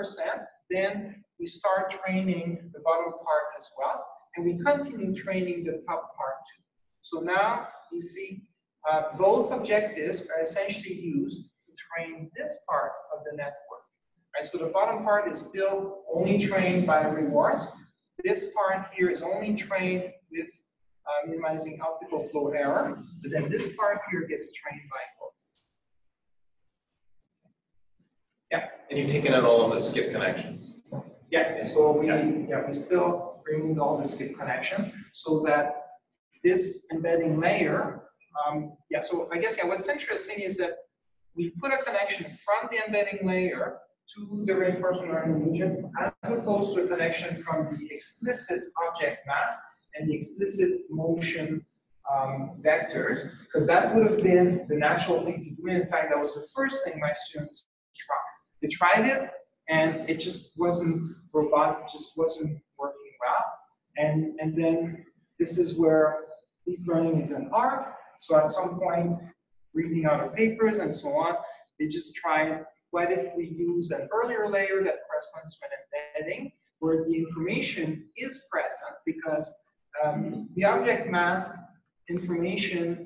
then we start training the bottom part as well. And we continue training the top part too. So now you see uh, both objectives are essentially used to train this part of the network. Right? So the bottom part is still only trained by rewards. This part here is only trained with uh, minimizing optical flow error, but then this part here gets trained by both. Yeah, And you've taken out all of the skip connections. yeah, so we, yeah, we still removed all the skip connection so that this embedding layer, um, yeah, so I guess, yeah, what's interesting is that we put a connection from the embedding layer to the reinforcement learning region as opposed to a connection from the explicit object mask and the explicit motion um, vectors, because that would have been the natural thing to do. In fact, that was the first thing my students tried. They tried it, and it just wasn't robust, it just wasn't working well. And, and then this is where deep learning is an art. So at some point, reading other papers and so on, they just tried, what if we use an earlier layer that corresponds to an embedding where the information is present because um, the object mask information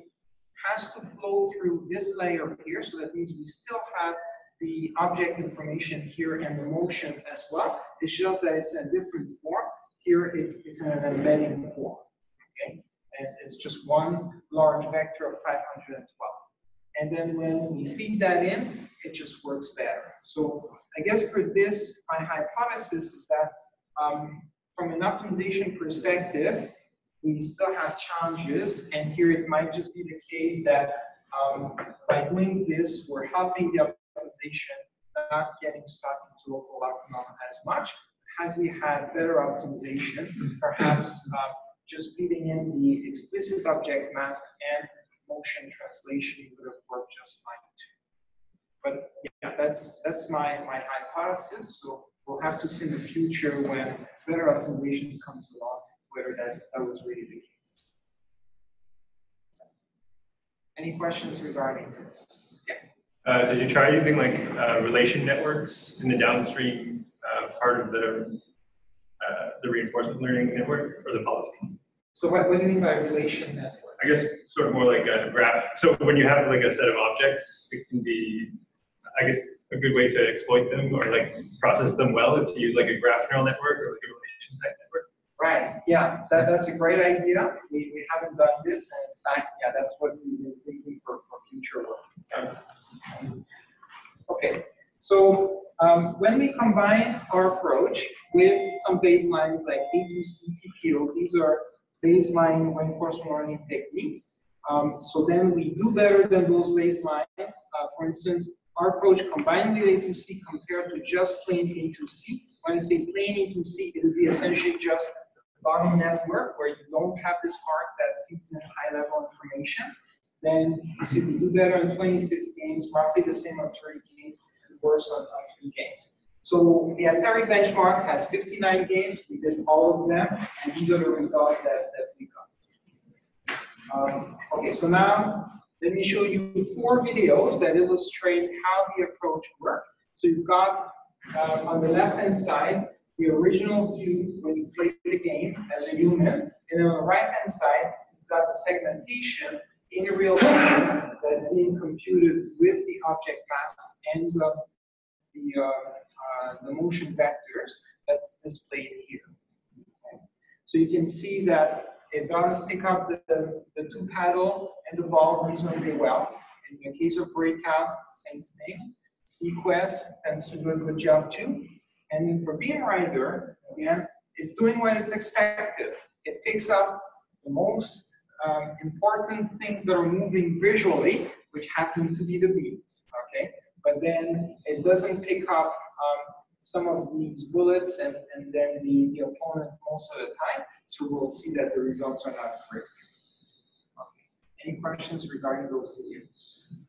has to flow through this layer here, so that means we still have the object information here and the motion as well. It's just that it's a different form. Here it's, it's an embedding form, okay? And it's just one large vector of 512. And then when we feed that in, it just works better. So I guess for this, my hypothesis is that um, from an optimization perspective, we still have challenges, and here it might just be the case that um, by doing this, we're helping the optimization, not getting stuck into local optimum as much. Had we had better optimization, perhaps uh, just feeding in the explicit object mask and motion translation would have worked just fine too. But yeah, that's that's my my hypothesis. So we'll have to see in the future when better optimization comes along whether that, that was really the case. Any questions regarding this? Yeah. Uh, did you try using like uh, relation networks in the downstream uh, part of the uh, the reinforcement learning network or the policy? So what, what do you mean by relation network? I guess sort of more like a graph. So when you have like a set of objects, it can be, I guess, a good way to exploit them or like process them well is to use like a graph neural network or like a relation type network. Right, yeah, that, that's a great idea. We, we haven't done this, and in fact, yeah, that's what we've been thinking for, for future work. Okay, so um, when we combine our approach with some baselines like A2C PPO, these are baseline reinforcement learning techniques. Um, so then we do better than those baselines. Uh, for instance, our approach combined with A2C compared to just plain A2C. When I say plain A2C, it would be essentially just the bottom network where you don't have this part that feeds in high level information, then you see we do better in 26 games, roughly the same on 30 games, and worse on, on three games. So the Atari benchmark has 59 games, we did all of them, and these are the results that, that we got. Um, okay, so now let me show you four videos that illustrate how the approach works. So you've got uh, on the left-hand side, the original view when you play the game as a human, and on the right-hand side, you've got the segmentation in real time that's being computed with the object mask and uh, the, uh, uh, the motion vectors that's displayed here. Okay. So you can see that it does pick up the, the, two paddle and the ball reasonably well. In the case of breakout, same thing. seaQuest tends to do a good job too. And for BeamRider, again, it's doing what it's expected. It picks up the most um, important things that are moving visually, which happen to be the beams, okay? But then it doesn't pick up um, some of these bullets and, and then the, the opponent most of the time. So we'll see that the results are not great. Okay. Any questions regarding those videos?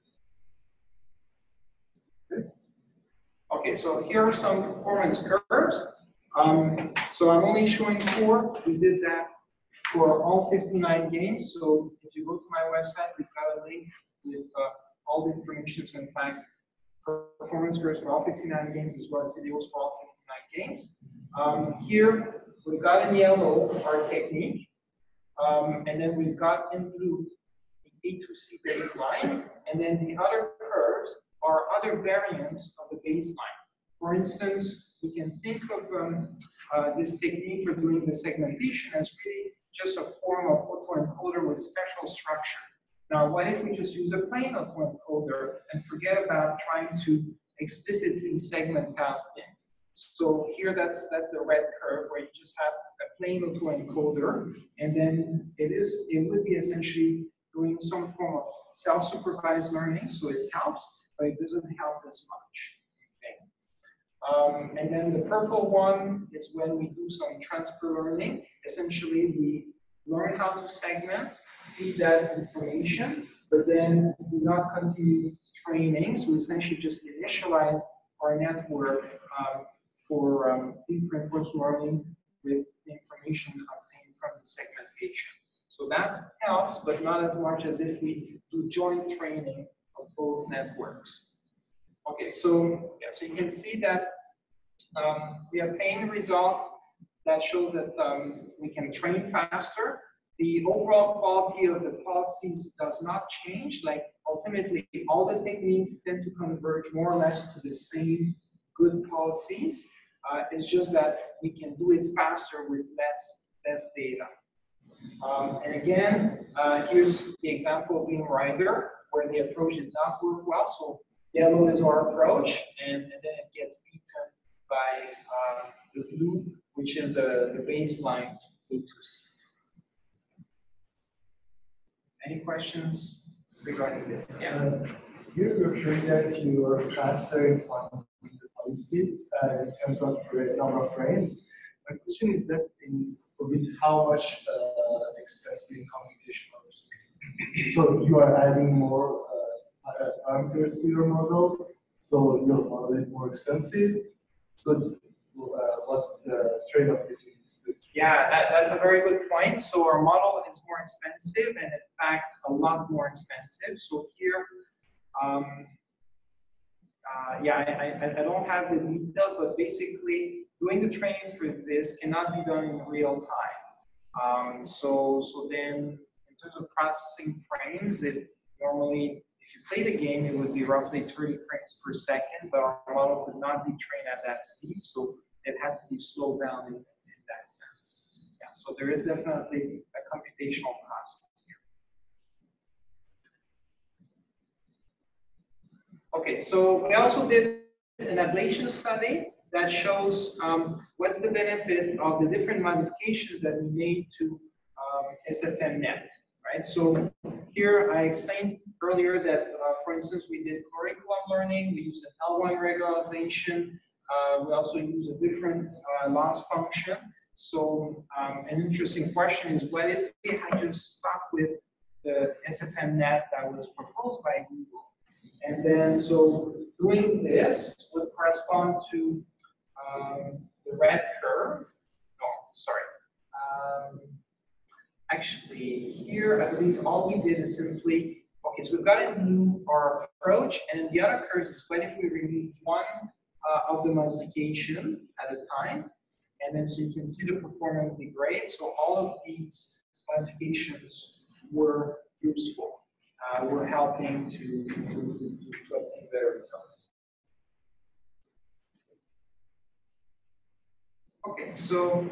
Okay, so here are some performance curves. Um, so I'm only showing four. We did that for all 59 games. So if you go to my website, we've got a link with uh, all the information. In fact, performance curves for all 59 games as well as videos for all 59 games. Um, here, we've got in yellow our technique. Um, and then we've got in blue the A2C baseline. And then the other curves are other variants of the baseline. For instance, we can think of um, uh, this technique for doing the segmentation as really just a form of autoencoder with special structure. Now, what if we just use a plain autoencoder and forget about trying to explicitly segment out? So here, that's that's the red curve where you just have a plain autoencoder, and then it is it would be essentially doing some form of self-supervised learning, so it helps, but it doesn't help as much. Um, and then the purple one is when we do some transfer learning. Essentially, we learn how to segment, feed that information, but then do not continue training. So essentially just initialize our network um, for um, deep reinforcement learning with information obtained from the segmentation. So that helps, but not as much as if we do joint training of both networks. Okay, so, yeah, so you can see that um, we obtain results that show that um, we can train faster. The overall quality of the policies does not change. Like ultimately, all the techniques tend to converge more or less to the same good policies. Uh, it's just that we can do it faster with less less data. Um, and again, uh, here's the example of Beam Rider, where the approach did not work well. So yellow is our approach, and, and then it gets beaten by uh, the blue, which is the, the baseline A2C. Any questions regarding this? Yeah. Uh, you're showing that you are faster in finding policy uh, in terms of number of frames. My question is that in with how much uh, expensive computational resources. So you are adding more uh, parameters to your model, so your model is more expensive. So uh, what's the trade-off between these two? Yeah, that, that's a very good point. So our model is more expensive and in fact, a lot more expensive. So here, um, uh, yeah, I, I, I don't have the details, but basically doing the training for this cannot be done in real time. Um, so, so then in terms of processing frames, it normally, if you play the game, it would be roughly 30 frames per second, but our model could not be trained at that speed, so it had to be slowed down in, in that sense. Yeah, so there is definitely a computational cost here. Okay, so we also did an ablation study that shows um, what's the benefit of the different modifications that we made to um, SFMNet, right? So here I explained earlier that, uh, for instance, we did curriculum learning, we used an L1 regularization, uh, we also use a different uh, loss function. So um, an interesting question is what if we had just stuck with the SFMNet that was proposed by Google? And then so doing this would correspond to um, the red curve. No, sorry. Um, actually, here I believe all we did is simply okay. So we've got a new our approach, and the other curve is what if we remove one uh, of the modification at a time, and then so you can see the performance degrade. So all of these modifications were useful. Uh, were helping to, to, to obtain better results. Okay, so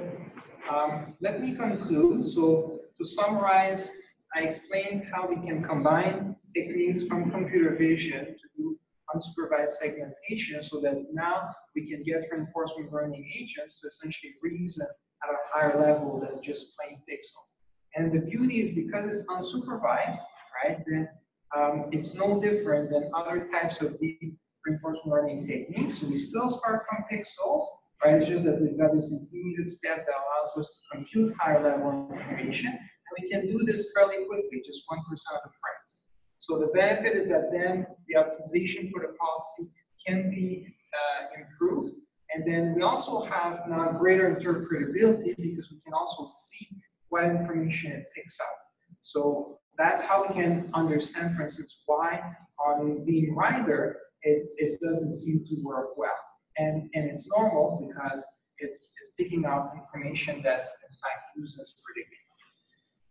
um, let me conclude. So to summarize, I explained how we can combine techniques from computer vision to do unsupervised segmentation so that now we can get reinforcement learning agents to essentially reason at a higher level than just plain pixels. And the beauty is because it's unsupervised, right, then um, it's no different than other types of deep reinforcement learning techniques. So we still start from pixels, right? It's just that we've got this intermediate step that allows us to compute higher level information. And we can do this fairly quickly, just 1% of the frames. So the benefit is that then the optimization for the policy can be uh, improved. And then we also have now greater interpretability because we can also see what information it picks up. So that's how we can understand, for instance, why on Beam Rider it, it doesn't seem to work well. And, and it's normal because it's, it's picking up information that's in fact used as predicting.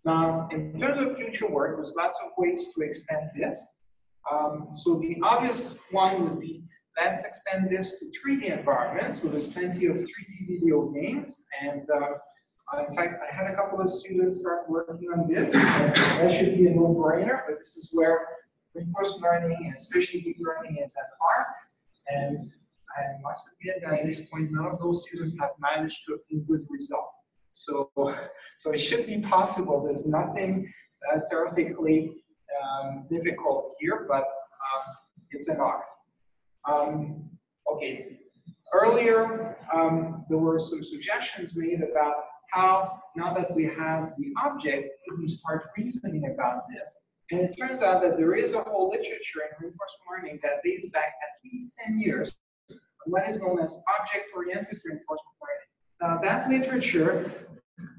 Now, in terms of future work, there's lots of ways to extend this. Um, so the obvious one would be, let's extend this to 3D environments. So there's plenty of 3D video games. And uh, in fact, I had a couple of students start working on this. that should be a no-brainer, but this is where reinforcement learning and especially deep learning is at heart. And I must admit that at this point, none of those students have managed to obtain good results. So, so it should be possible. There's nothing uh, theoretically um, difficult here, but um, it's an art. Um, okay, earlier um, there were some suggestions made about how, now that we have the object, we start reasoning about this? And it turns out that there is a whole literature in reinforcement learning that dates back at least 10 years what is known as object-oriented reinforcement learning. Now, that literature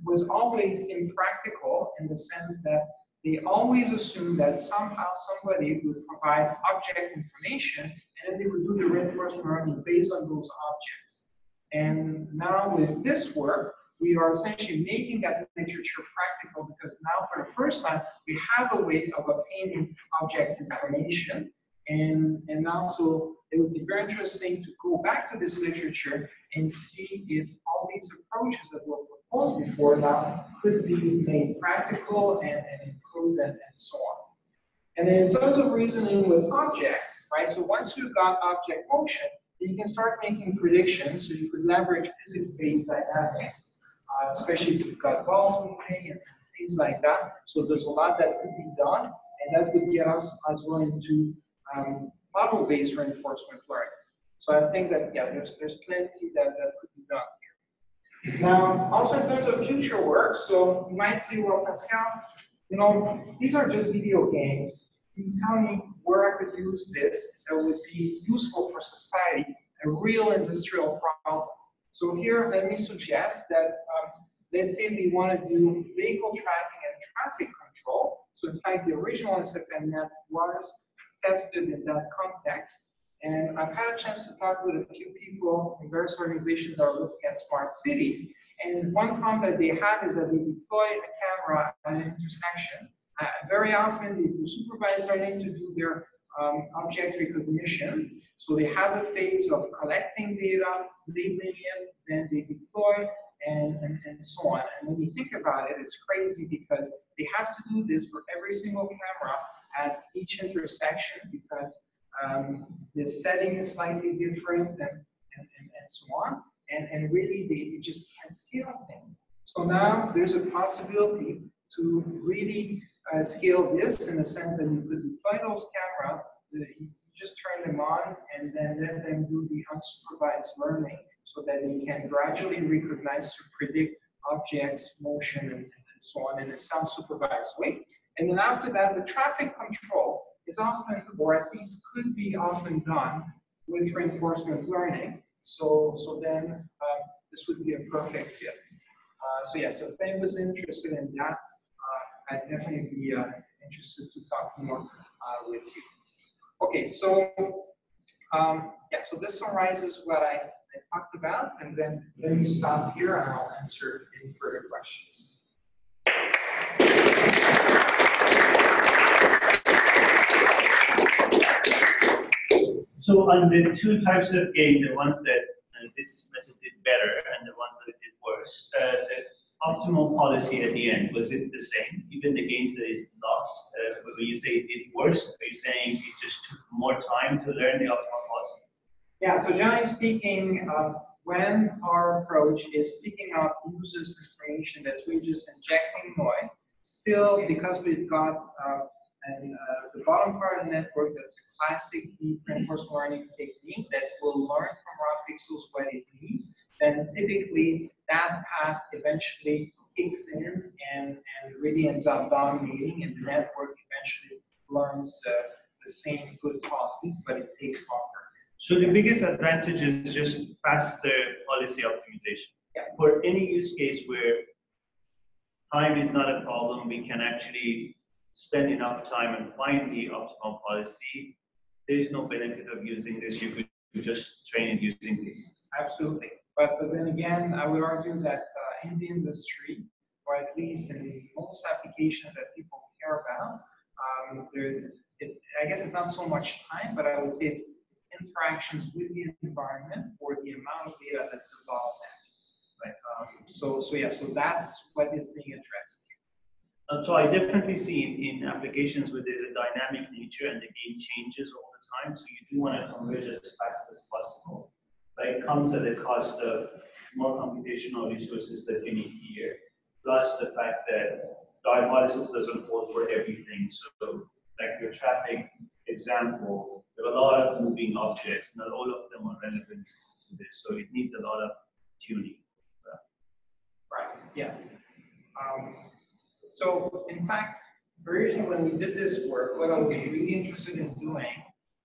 was always impractical in the sense that they always assumed that somehow somebody would provide object information and then they would do the reinforcement learning based on those objects. And now with this work, we are essentially making that literature practical because now for the first time, we have a way of obtaining object information. And, and also it would be very interesting to go back to this literature and see if all these approaches that were proposed before now could be made practical and, and improved and, and so on. And then in terms of reasoning with objects, right? So once you've got object motion, you can start making predictions. So you could leverage physics-based dynamics, uh, especially if you've got balls moving and things like that. So there's a lot that could be done, and that would get us as well into um, model-based reinforcement learning. So I think that yeah, there's there's plenty that, that could be done here. Now, also in terms of future work, so you might say, well, Pascal, you know, these are just video games. Can you tell me where I could use this that would be useful for society, a real industrial problem? So here, let me suggest that, let's say we want to do vehicle tracking and traffic control. So in fact, the original SFMNet was tested in that context. And I've had a chance to talk with a few people in various organizations that are looking at smart cities. And one problem that they have is that they deploy a camera at an intersection. Uh, very often they do supervised learning to do their um, object recognition. So they have a phase of collecting data, labeling it, then they deploy, and, and, and so on. And when you think about it, it's crazy because they have to do this for every single camera at each intersection because um, the setting is slightly different and, and, and, and so on. And, and really, they, they just can't scale things. So now there's a possibility to really uh, scale this in the sense that you could deploy those cameras, uh, you just turn them on and then let them do the unsupervised learning so that we can gradually recognize to predict objects, motion, and, and so on in a self-supervised way. And then after that, the traffic control is often, or at least could be often done with reinforcement learning. So, so then uh, this would be a perfect fit. Uh, so yeah, so if anyone was interested in that, uh, I'd definitely be uh, interested to talk more uh, with you. Okay, so um, yeah, so this summarizes what I, I talked about, and then let me stop here and I'll answer any further questions. So on the two types of game, the ones that uh, this method did better and the ones that it did worse, uh, the optimal policy at the end, was it the same? Even the games that it lost, uh, when you say it did worse, are you saying it just took more time to learn the optimal policy? Yeah, so generally speaking, uh, when our approach is picking up users' information that's really just injecting noise, still because we've got uh, and uh, the bottom part of the network, that's a classic deep reinforcement learning technique that will learn from raw pixels what it needs. Then typically that path eventually kicks in and, and really ends up dominating and the network eventually learns the, the same good policies, but it takes longer. So the biggest advantage is just faster policy optimization. Yeah. For any use case where time is not a problem, we can actually spend enough time and find the optimal policy, there is no benefit of using this. You could just train it using this. Absolutely. But, but then again, I would argue that uh, in the industry, or at least in most applications that people care about, um, there, it, I guess it's not so much time, but I would say it's, it's interactions with the environment or the amount of data that's involved. Right? Um, so, so yeah, so that's what is being addressed. And so I definitely see in, in applications where there's a dynamic nature and the game changes all the time, so you do want to converge as fast as possible. But it comes at the cost of more computational resources that you need here, plus the fact that the doesn't hold for everything. So like your traffic example, there are a lot of moving objects, not all of them are relevant to this, so it needs a lot of tuning. Right, yeah. Um, so in fact, originally when we did this work, what I was really interested in doing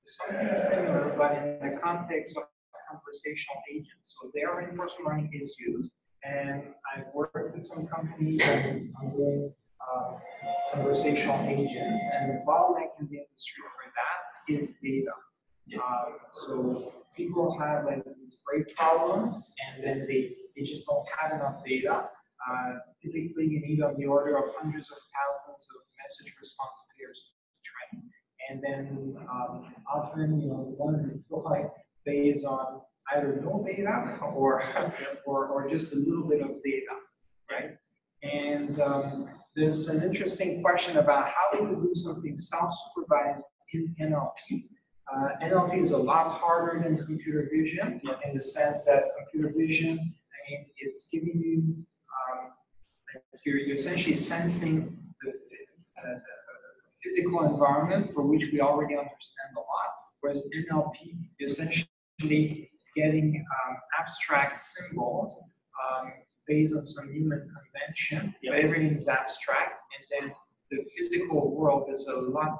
is something similar, but in the context of conversational agents. So their reinforcement learning is used, and I've worked with some companies on doing uh, conversational agents, and the bottleneck in the industry for that is data. Yes. Um, so people have like these great problems and then they, they just don't have enough data. Uh, typically you need on the order of hundreds of thousands of message response pairs to train. And then, um, often, you know, one deploy based on either no data [LAUGHS] or, or, or just a little bit of data, right? And, um, there's an interesting question about how do we do something self-supervised in NLP? Uh, NLP is a lot harder than computer vision in the sense that computer vision, I mean, it's giving you, um, you're you're essentially sensing the, uh, the physical environment for which we already understand a lot, whereas NLP is essentially getting um, abstract symbols um, based on some human convention, but everything is abstract, and then the physical world is a lot,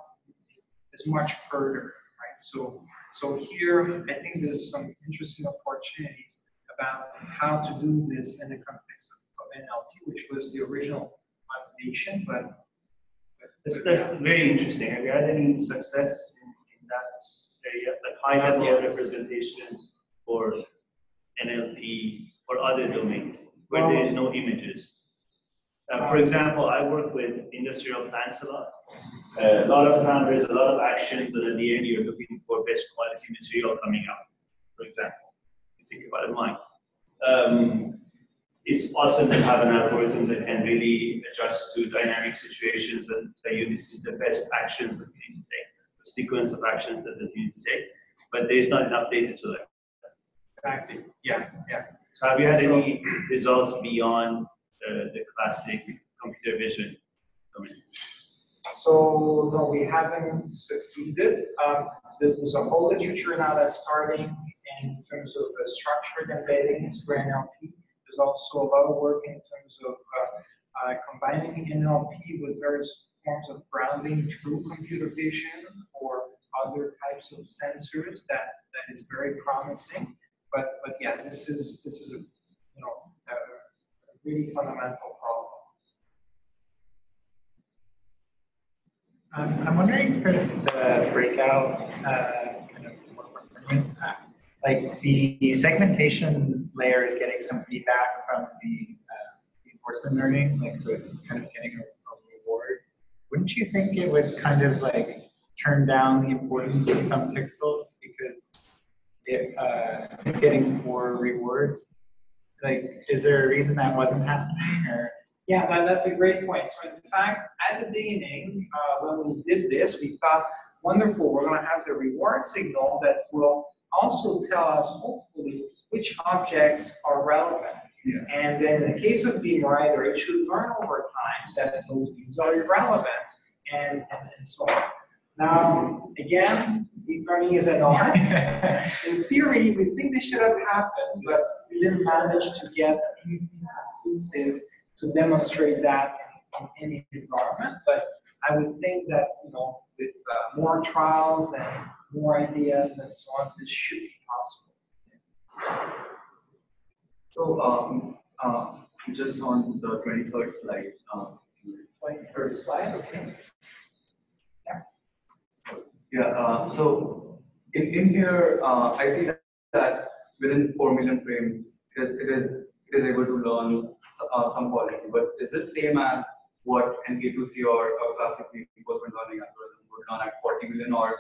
is much further, right? So, so here, I think there's some interesting opportunities about how to do this in the context of, NLP, which was the original motivation, but. but- That's, that's yeah. very interesting. Have you had any success in, in that area, like high level representation for NLP or other domains where there is no images? Uh, for example, I work with industrial plants a lot. Uh, a lot of there's a lot of actions, and at the end, you're looking for best quality material coming out, for example. You think about it, mine. Um, it's awesome to have an algorithm that can really adjust to dynamic situations and tell you this is the best actions that you need to take, the sequence of actions that, that you need to take. But there's not enough data to that. Exactly, yeah, yeah. So have you had any results beyond the, the classic computer vision domain? So, no, we haven't succeeded. Um, there's, a whole literature now that's starting in terms of structured embeddings for NLP. There's also a lot of work in terms of uh, uh, combining NLP with various forms of grounding through computer vision or other types of sensors that, that is very promising. But, but yeah, this is, this is a, you know, a a really fundamental problem. Um, I'm wondering for the breakout, uh, kind of like the segmentation layer is getting some feedback from the uh, reinforcement learning, like so it's kind of getting a, a reward. Wouldn't you think it would kind of like turn down the importance of some pixels because it, uh, it's getting more reward? Like, is there a reason that wasn't happening or? Yeah, that- that's a great point. So in fact, at the beginning, uh, when we did this, we thought, wonderful, we're gonna have the reward signal that will also tell us hopefully which objects are relevant. Yeah. And then in the case of Beam Rider, it should learn over time that those beams are irrelevant and, and, and so on. Now, again, deep learning is an art. [LAUGHS] In theory, we think this should have happened, but we didn't manage to get anything conclusive to demonstrate that in any environment. But I would think that, you know, with uh, more trials and more ideas and so on, this should be possible. So, um, uh, just on the twenty-third slide, um, Twenty-third slide, okay? Yeah, uh, so in, in here, uh, I see that, within four million frames, it is, it is, it is able to learn uh, some policy, but is this same as what an A2C or a classic reinforcement learning algorithm would learn at forty million or,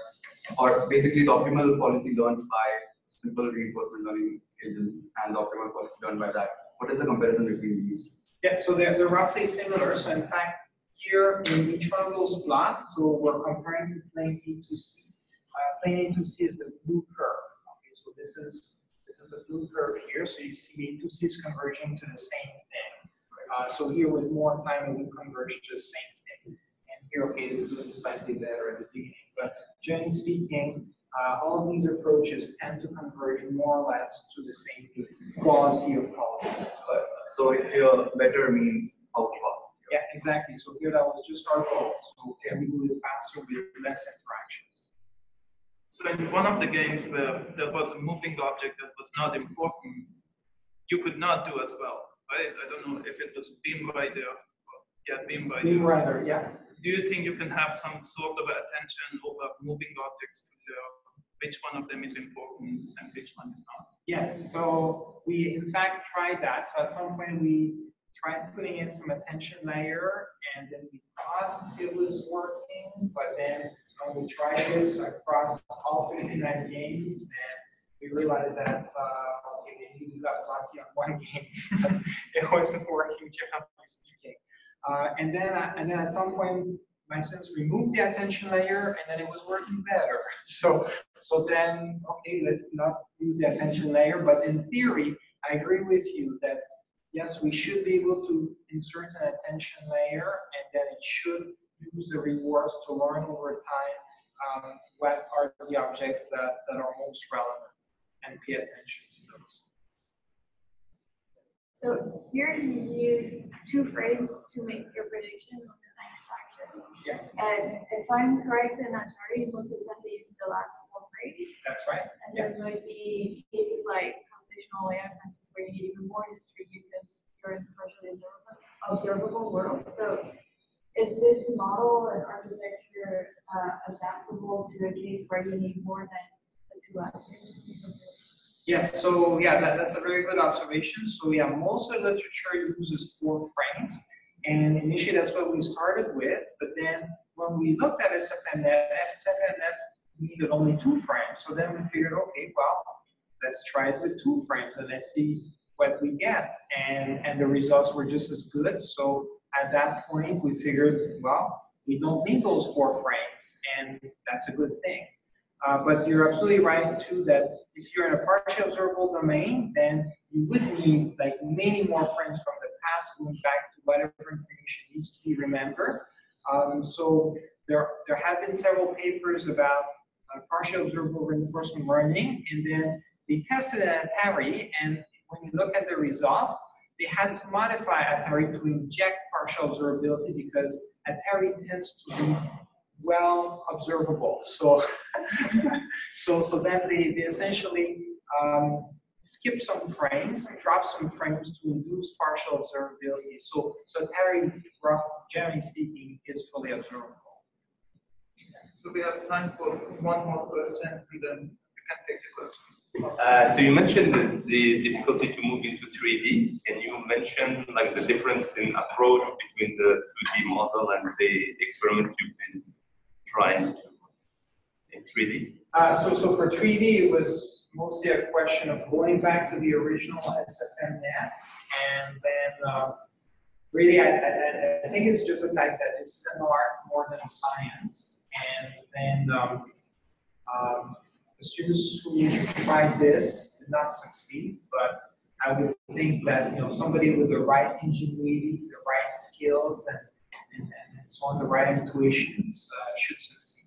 or basically the optimal policy learned by simple reinforcement learning agent and the optimal policy learned by that? What is the comparison between these two? Yeah, so they're, they're roughly similar. So in fact, here in each one of those plots, so we're comparing to plain A2C. Uh, plain A2C is the blue curve. Okay, so this is, this is the blue curve here. So you see A2C is converging to the same thing. Uh, so here with more time, it will converge to the same thing. And here, okay, it's doing slightly better at the beginning. But generally speaking, uh, all these approaches tend to converge more or less to the same quality of. But So here, better means how? Yeah, exactly. So here that was just our goal. So can we do it faster with less interactions? So in one of the games where there was a moving object that was not important, you could not do as well, right? I don't know if it was Beam Rider, yeah, Beam Rider. Beam Rider, yeah. Do you think you can have some sort of attention over moving objects to the which one of them is important and which one is not? Yes, so we in fact tried that. So at some point we tried putting in some attention layer and then we thought it was working, but then when we tried this across all 59 games, then we realized that, uh, okay, maybe we got lucky on one [LAUGHS] game. It wasn't working generally speaking. Uh, and then, uh, and then at some point, my students removed the attention layer and then it was working better. [LAUGHS] So, so then, okay, let's not use the attention layer, but in theory, I agree with you that yes, we should be able to insert an attention layer and then it should use the rewards to learn over time um, what are the objects that, that are most relevant and pay attention to those. So here you use two frames to make your prediction of the next action. Yeah. And if I'm correct in that chart, most of the time they use the last four frames. That's right. And there might be cases like computational AI, where you need even more history because you're in partially observable, world. So is this model and architecture uh, adaptable to a case where you need more than two actions? Yes, so yeah, that, that's a very good observation. So yeah, most of the literature uses four frames. And initially that's what we started with, but then when we looked at SFMNet, SFMNet needed only two frames. So then we figured, okay, well, let's try it with two frames and let's see what we get. And, and the results were just as good. So at that point, we figured, well, we don't need those four frames, and that's a good thing. Uh, but you're absolutely right too that if you're in a partially observable domain, then you would need like many more frames from the past going back to whatever information needs to be remembered. Um, so there, there have been several papers about uh, partially observable reinforcement learning, and then they tested Atari, and when you look at the results, they had to modify Atari to inject partial observability because Atari tends to be well observable. So, [LAUGHS] so, so then they, they essentially um, skip some frames, drop some frames to induce partial observability. So, so Atari, rough, generally speaking, is fully observable. So we have time for one more question and then Uh, so you mentioned the, the difficulty to move into 3D, and you mentioned like the difference in approach between the 2D model and the experiments you've been trying to in 3D. Uh, so, so for 3D, it was mostly a question of going back to the original SFMNet, and then uh, really, I, I, I think it's just the fact that is an art more than a science, and then um, um, the students who tried this did not succeed, but I would think that you know somebody with the right ingenuity, the right skills, and and, and so on, the right intuitions uh, should succeed.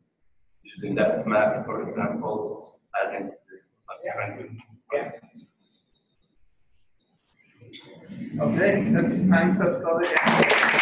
Using that math, for example, I think like Yeah. trying to Yeah. Okay, that's time for again.